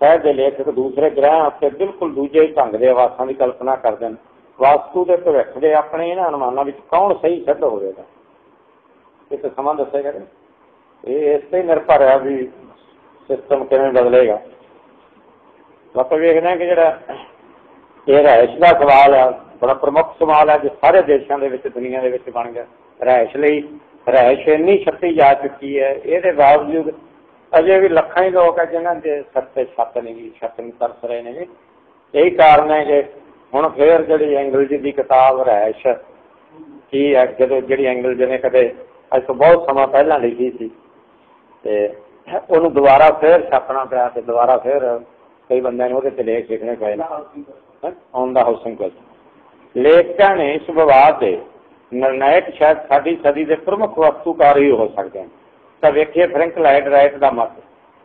ਸਾਹਿਬ ਦੇ ਲੇਖਕ ਦੂਸਰੇ ਗ੍ਰਹਿ ਉੱਤੇ ਬਿਲਕੁਲ ਦੂਜੇ ਢੰਗ ਦੇ ਆਵਾਸਾਂ ਦੀ ਕਲਪਨਾ ਕਰਦੇ ਨੇ ਵਾਸਤੂ ਦੇ ਭਵਿੱਖ ਦੇ ਆਪਣੇ ਇਹਨਾਂ ਅਨੁਮਾਨਾਂ ਵਿੱਚ ਕੌਣ ਸਹੀ ਸਿੱਧ ਹੋਵੇਗਾ। ਇਹ ਤਾਂ ਸਮਾਂ ਦੱਸੇਗਾ ਇਹ ਇਸ ਤੇ ਨਿਰਭਰ ਹੈ ਵੀ ਸਿਸਟਮ ਕਿਵੇਂ ਬਦਲੇਗਾ। ਆਪਾਂ ਵੇਖਦੇ ਹਾਂ ਕਿ ਜਿਹੜਾ ਇਹ ਰਹਿਸ਼ ਦਾ ਸਵਾਲ ਹੈ ਬੜਾ ਪ੍ਰਮੁੱਖ ਸਵਾਲ ਹੈ ਜੋ ਸਾਰੇ ਦੇਸ਼ਾਂ ਦੇ ਵਿੱਚ, ਦੁਨੀਆ ਦੇ ਵਿੱਚ ਬਣ ਗਿਆ। ਰਹਿਸ਼ ਲਈ, ਰਹਿਸ਼ ਇੰਨੀ ਛੱਤੀ ਜਾ ਚੁੱਕੀ ਹੈ, ਇਹਦੇ ਬਾਵਜੂਦ ਅਜੇ ਵੀ ਲੱਖਾਂ ਹੀ ਲੋਕ ਹੈ ਜਿਨ੍ਹਾਂ ਦੇ ਸੱਤੇ ਛੱਤ ਨਹੀਂ ਛੱਤ ਨਹੀਂ ਤਰਸ ਰਹੇ ਨੇ ਇਹੀ ਕਾਰਨ ਹੈ ਕਿ ਹੁਣ ਫੇਰ ਜਿਹੜੀ ਅੰਗਰੇਜ਼ੀ ਦੀ ਕਿਤਾਬ ਰਹਿਸ਼, ਕੀ ਹੈ, ਜਦੋਂ ਜਿਹੜੀ ਅੰਗਰੇਜ਼ੀ ਨੇ ਕਦੇ ਅੱਜ ਤੋਂ ਬਹੁਤ ਸਮਾਂ ਪਹਿਲਾਂ ਲਿਖੀ ਸੀ, ਤੇ ਉਹਨੂੰ ਦੁਬਾਰਾ ਫੇਰ ਛਾਪਣਾ ਪਿਆ ਤੇ ਦੁਬਾਰਾ ਫੇਰ ਕਈ ਬੰਦਿਆਂ ਨੂੰ ਉਹਦੇ ਤੇ ਲੇਖ ਲਿਖਣੇ ਪਏ ਨੇ ਔਨ ਦਾ ਲੇਖਕਾਂ ਨੇ ਇਸ ਵਿਵਾਦ ਦੇ ਨਿਰਣਾਇਕ ਸ਼ਾਇਦ ਸਾਡੀ ਸਦੀ ਦੇ ਪ੍ਰਮੁੱਖ ਵਸਤੂਕਾਰ ਹੀ ਹੋ ਸਕਦੇ ਹਨ। ਤਾਂ ਵੇਖੀਏ ਫ੍ਰੈਂਕ ਲਾਈਡ ਰਾਈਟ ਦਾ ਮਤ।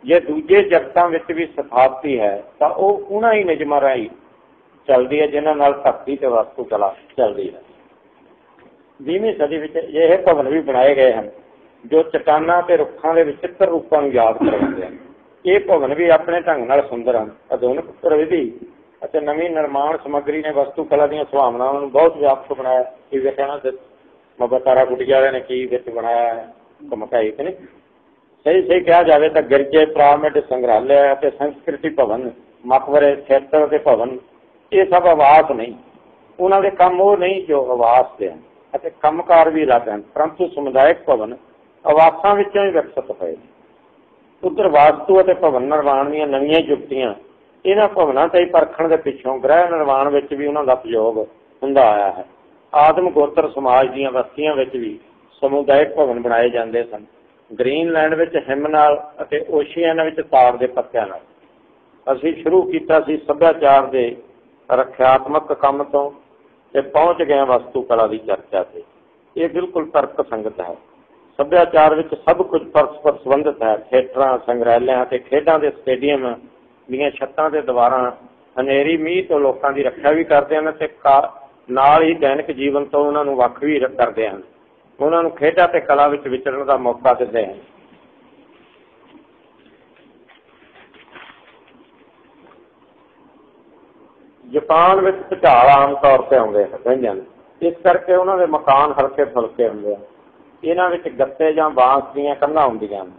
ਜੇ ਦੂਜੇ ਜਗਤਾਂ ਵਿੱਚ ਵੀ ਸਥਾਪਤੀ ਹੈ, ਤਾਂ ਉਹ ਉਹਨਾਂ ਹੀ ਨਿਯਮਾਂ ਰਾਹੀਂ ਚੱਲਦੀ ਹੈ, ਜਿਨ੍ਹਾਂ ਨਾਲ ਧਰਤੀ ਤੇ ਵਸਤੂ ਕਲਾ ਚੱਲਦੀ ਹੈ। 20ਵੀਂ ਸਦੀ ਵਿੱਚ ਇਹ ਭਵਨ ਵੀ ਬਣਾਏ ਗਏ ਹਨ, ਜੋ ਚਟਾਨਾਂ ਤੇ ਰੁੱਖਾਂ ਦੇ ਵਿਚਿੱਤਰ ਰੂਪਾਂ ਨੂੰ ਯਾਦ ਕਰਾਉਂਦੇ ਹਨ। ਇਹ ਭਵਨ ਵੀ ਆਪਣੇ ਢੰਗ ਨਾਲ ਸੁੰਦਰ ਹਨ। ਆਧੁਨਿਕ ਪ੍ਰਵਿਧੀ ਅਤੇ ਨਵੀਂ ਨਿਰਮਾਣ ਸਮੱਗਰੀ ਨੇ ਵਸਤੂ ਕਲਾ ਦੀਆਂ ਸੁਭਾਵਨਾਵਾਂ ਨੂੰ ਬਹੁਤ ਵਿਆਪਕ ਬਣਾਇਆ। ਇਹ ਵੇਖਿਆ ਨਾ ਮਬਤਾਰਾ ਕੁਟੀ ਵਾਲਿਆਂ ਨੇ ਕੀ ਵਿੱਚ ਬਣਾਇਆ ਹੈ ਕਮਕਾਈ ਕਿ ਨਹੀਂ? ਸਹੀ ਸਹੀ ਕਿਹਾ ਜਾਵੇ ਤਾਂ ਗਿਰਜੇ ਪ੍ਰਾਮਿਡ ਸੰਗ੍ਰਹਾਲय ਅਤੇ ਸੰਸਕ੍ਰਿਤੀ ਭਵਨ ਮਕਬਰੇ ਥੀਏਟਰ ਦੇ ਭਵਨ, ਇਹ ਸਭ ਆਵਾਸ ਨਹੀਂ। ਉਹਨਾਂ ਦੇ ਕੰਮ ਉਹ ਨਹੀਂ ਜੋ ਆਵਾਸ ਦੇ ਹਨ। ਅਤੇ ਕੰਮਕਾਰ ਵੀ ਅਲੱਗ ਹਨ, ਪਰੰਤੂ ਸਮੁਦਾਇਕ ਭਵਨ ਆਵਾਸਾਂ ਵਿੱਚੋਂ ਹੀ ਵਿਕਸਿਤ ਹੋਏ ਉਧਰ ਵਾਸਤੂ ਅਤੇ ਭਵਨ ਨਿਰਮਾਣ ਦੀਆਂ ਨਵੀਆਂ ਜੁਗਤੀਆਂ ਇਹਨਾਂ ਭਵਨਾਂ ਤੇ ਪਰਖਣ ਦੇ ਪਿੱਛੋਂ ਗ੍ਰਹਿ ਨਿਰਮਾਣ ਵਿੱਚ ਵੀ ਉਹਨਾਂ ਦਾ ਪ੍ਰਯੋਗ ਹੁੰਦਾ ਆਇਆ ਹੈ। ਆਦਮ ਗੋਤਰ ਸਮਾਜ ਦੀਆਂ ਬਸਤੀਆਂ ਵਿੱਚ ਵੀ ਸਮੁਦਾਇਕ ਭਵਨ ਬਣਾਏ ਜਾਂਦੇ ਸਨ। ਗ੍ਰੀਨਲੈਂਡ ਵਿੱਚ ਹਿਮ ਨਾਲ ਅਤੇ ਓਸ਼ੀਆਨਾ ਵਿੱਚ ਤਾਰ ਦੇ ਪੱਤਿਆਂ ਨਾਲ। ਅਸੀਂ ਸ਼ੁਰੂ ਕੀਤਾ ਸੀ ਸੱਭਿਆਚਾਰ ਦੇ ਰੱਖਿਆਤਮਕ ਕੰਮ ਤੋਂ ਤੇ ਪਹੁੰਚ ਗਏ ਵਸਤੂ ਕਲਾ ਦੀ ਚਰਚਾ ਤੇ। ਇਹ ਬਿਲਕੁਲ ਤਰਕ ਸੰਗਤ ਹੈ। ਸੱਭਿਆਚਾਰ ਵਿੱਚ ਸਭ ਕੁਝ ਪਰਸਪਰ ਸੰਬੰਧਿਤ ਹੈ। ਥੀਏਟਰਾਂ ਸੰਗ੍ਰਹਿਾਲਿਆਂ ਤੇ ਖੇਡਾਂ ਦੇ ਸਟੇਡੀਅਮ ਦੀਆਂ ਛੱਤਾਂ ਤੇ ਦੀਵਾਰਾਂ, ਹਨੇਰੀ, ਮੀਂਹ ਤੋਂ ਲੋਕਾਂ ਦੀ ਰੱਖਿਆ ਵੀ ਕਰਦੇ ਹਨ ਤੇ ਨਾਲ ਹੀ ਦੈਨਿਕ ਜੀਵਨ ਤੋਂ ਉਹਨਾਂ ਨੂੰ ਵੱਖ ਵੀ ਕਰਦੇ ਹਨ। ਉਹਨਾਂ ਨੂੰ ਖੇਡਾਂ ਤੇ ਕਲਾ ਵਿੱਚ ਵਿਚਰਨ ਦਾ ਮੌਕਾ ਦਿੰਦੇ ਹਨ। ਜਾਪਾਨ ਵਿੱਚ ਭੁਚਾਲ ਆਮ ਤੌਰ ਤੇ ਆਉਂਦੇ ਹਨ। ਇਸ ਕਰਕੇ ਉਹਨਾਂ ਦੇ ਮਕਾਨ ਹਲਕੇ ਫੁਲਕੇ ਹੁੰਦੇ ਹਨ। ਇਹਨਾਂ ਵਿੱਚ ਗੱਤੇ ਜਾਂ ਬਾਂਸ ਦੀਆਂ ਕੰਧਾਂ ਹੁੰਦੀਆਂ ਹਨ,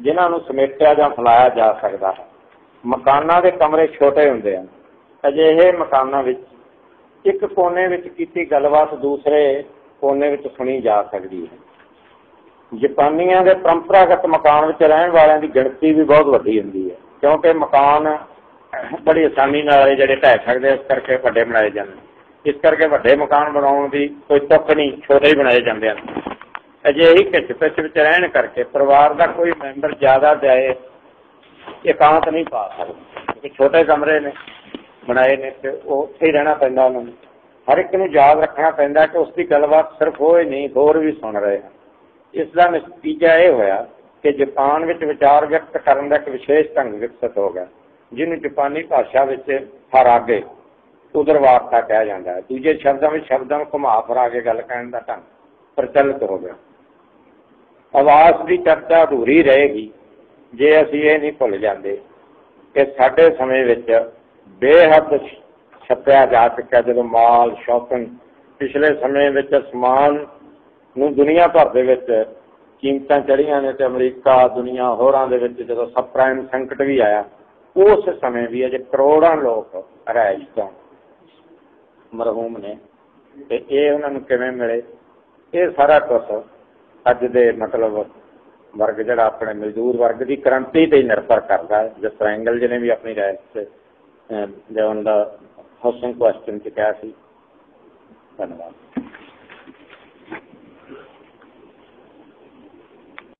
ਜਿਨ੍ਹਾਂ ਨੂੰ ਸਮੇਟਿਆ ਜਾਂ ਫੈਲਾਇਆ ਜਾ ਸਕਦਾ ਹੈ। ਮਕਾਨਾਂ ਦੇ ਕਮਰੇ ਛੋਟੇ ਹੁੰਦੇ ਹਨ। ਅਜਿਹੇ ਮਕਾਨਾਂ ਵਿੱਚ ਇੱਕ ਕੋਨੇ ਵਿੱਚ ਕੀਤੀ ਗੱਲਬਾਤ ਦੂਸਰੇ ਕੋਨੇ ਵਿੱਚ ਸੁਣੀ ਜਾ ਸਕਦੀ ਹੈ। ਜਾਪਾਨੀਆਂ ਦੇ ਪਰੰਪਰਾਗਤ ਮਕਾਨ ਵਿੱਚ ਰਹਿਣ ਵਾਲਿਆਂ ਦੀ ਗਿਣਤੀ ਵੀ ਬਹੁਤ ਵੱਡੀ ਹੁੰਦੀ ਹੈ, ਕਿਉਂਕਿ ਮਕਾਨ ਬੜੀ ਆਸਾਨੀ ਨਾਲ ਜਿਹੜੇ ਢਹਿ ਸਕਦੇ ਇਸ ਕਰਕੇ ਵੱਡੇ ਬਣਾਏ ਜਾਂਦੇ ਇਸ ਕਰਕੇ ਵੱਡੇ ਮਕਾਨ ਬਣਾਉਣ ਦੀ ਕੋਈ ਤੁੱਕ ਨਹੀਂ, ਛੋਟੇ ਹੀ ਬਣਾਏ ਜਾਂਦੇ ਹਨ। ਅਜਿਹੀ ਖਿੱਚ ਪਿੱਛ ਵਿੱਚ ਰਹਿਣ ਕਰਕੇ ਪਰਿਵਾਰ ਦਾ ਕੋਈ ਮੈਂਬਰ ਜ਼ਿਆਦਾ ਜਾਏ ਇਕਾਂਤ ਨਹੀਂ ਪਾ ਸਕਦਾ। ਕਿਉਂਕਿ ਛੋਟੇ ਕਮਰੇ ਨੇ, ਬਣਾਏ ਨੇ ਤੇ ਉਹ ਉੱਥੇ ਹੀ ਰਹਿਣਾ ਪੈਂਦਾ ਉਹਨਾਂ ਨੂੰ। ਹਰ ਇੱਕ ਨੂੰ ਯਾਦ ਰੱਖਣਾ ਪੈਂਦਾ ਕਿ ਉਸ ਦੀ ਗੱਲਬਾਤ ਸਿਰਫ ਉਹ ਹੀ ਨਹੀਂ, ਹੋਰ ਵੀ ਸੁਣ ਰਹੇ ਹਨ। ਇਸ ਦਾ ਨਤੀਜਾ ਇਹ ਹੋਇਆ ਕਿ ਜਾਪਾਨ ਵਿੱਚ ਵਿਚਾਰ ਵਿਅਕਤ ਕਰਨ ਦਾ ਇੱਕ ਵਿਸ਼ੇਸ਼ ਢੰਗ ਵਿਕਸਿਤ ਹੋ ਗਿਆ, ਜਿਹਨੂੰ ਜਾਪਾਨੀ ਭਾਸ਼ਾ ਵਿੱਚ ਫਰਾਗੇ ਉਦਰਵਾਰਤਾ ਕਿਹਾ ਜਾਂਦਾ ਹੈ। ਦੂਜੇ ਸ਼ਬਦਾਂ ਵਿੱਚ ਸ਼ਬਦਾਂ ਨੂੰ ਘੁਮਾ ਫਰਾ ਕੇ ਗੱਲ ਕਹਿਣ ਦਾ ਢੰਗ ਪ੍ਰਚਲਿਤ ਹੋ ਗਿਆ। ਆਵਾਜ਼ ਦੀ ਚਰਚਾ ਅਧੂਰੀ ਰਹੇਗੀ। ਜੇ ਅਸੀਂ ਇਹ ਨਹੀਂ ਭੁੱਲ ਜਾਂਦੇ ਕਿ ਸਾਡੇ ਸਮੇਂ ਵਿੱਚ ਬੇਹੱਦ ਛਪਿਆ ਜਾ ਚੁੱਕਾ ਜਦੋਂ ਮਾਲ ਸ਼ਾਪਿੰਗ ਪਿਛਲੇ ਸਮੇਂ ਵਿੱਚ ਸਮਾਨ ਨੂੰ ਦੁਨੀਆ ਭਰ ਦੇ ਵਿੱਚ ਕੀਮਤਾਂ ਚੜੀਆਂ ਨੇ ਤੇ ਅਮਰੀਕਾ, ਦੁਨੀਆ ਹੋਰਾਂ ਦੇ ਵਿੱਚ ਜਦੋਂ ਸਬਪ੍ਰਾਈਮ ਸੰਕਟ ਵੀ ਆਇਆ, ਉਸ ਸਮੇਂ ਵੀ ਅਜੇ ਕਰੋੜਾਂ ਲੋਕ ਰਹਿਸ਼ ਤੋਂ ਮਰਹੂਮ ਨੇ ਤੇ ਇਹ ਉਹਨਾਂ ਨੂੰ ਕਿਵੇਂ ਮਿਲੇ? ਇਹ ਸਾਰਾ ਕੁਝ ਅੱਜ ਦੇ ਮਤਲਬ ਵਰਗ ਜਿਹੜਾ ਆਪਣੇ ਮਜ਼ਦੂਰ ਵਰਗ ਦੀ ਕ੍ਰਾਂਤੀ ਤੇ ਨਿਰਭਰ ਕਰਦਾ ਹੈ। ਜਿਸ ਤਰ੍ਹਾਂ ਐਂਗਲ ਜੀ ਨੇ ਵੀ ਆਪਣੀ ਰਾਏ ਤੇ ਦੇਵਨ ਦਾ ਹਾਊਸਿੰਗ ਕੁਐਸਚਨ ਚ ਕਿਹਾ ਸੀ। ਧੰਨਵਾਦ।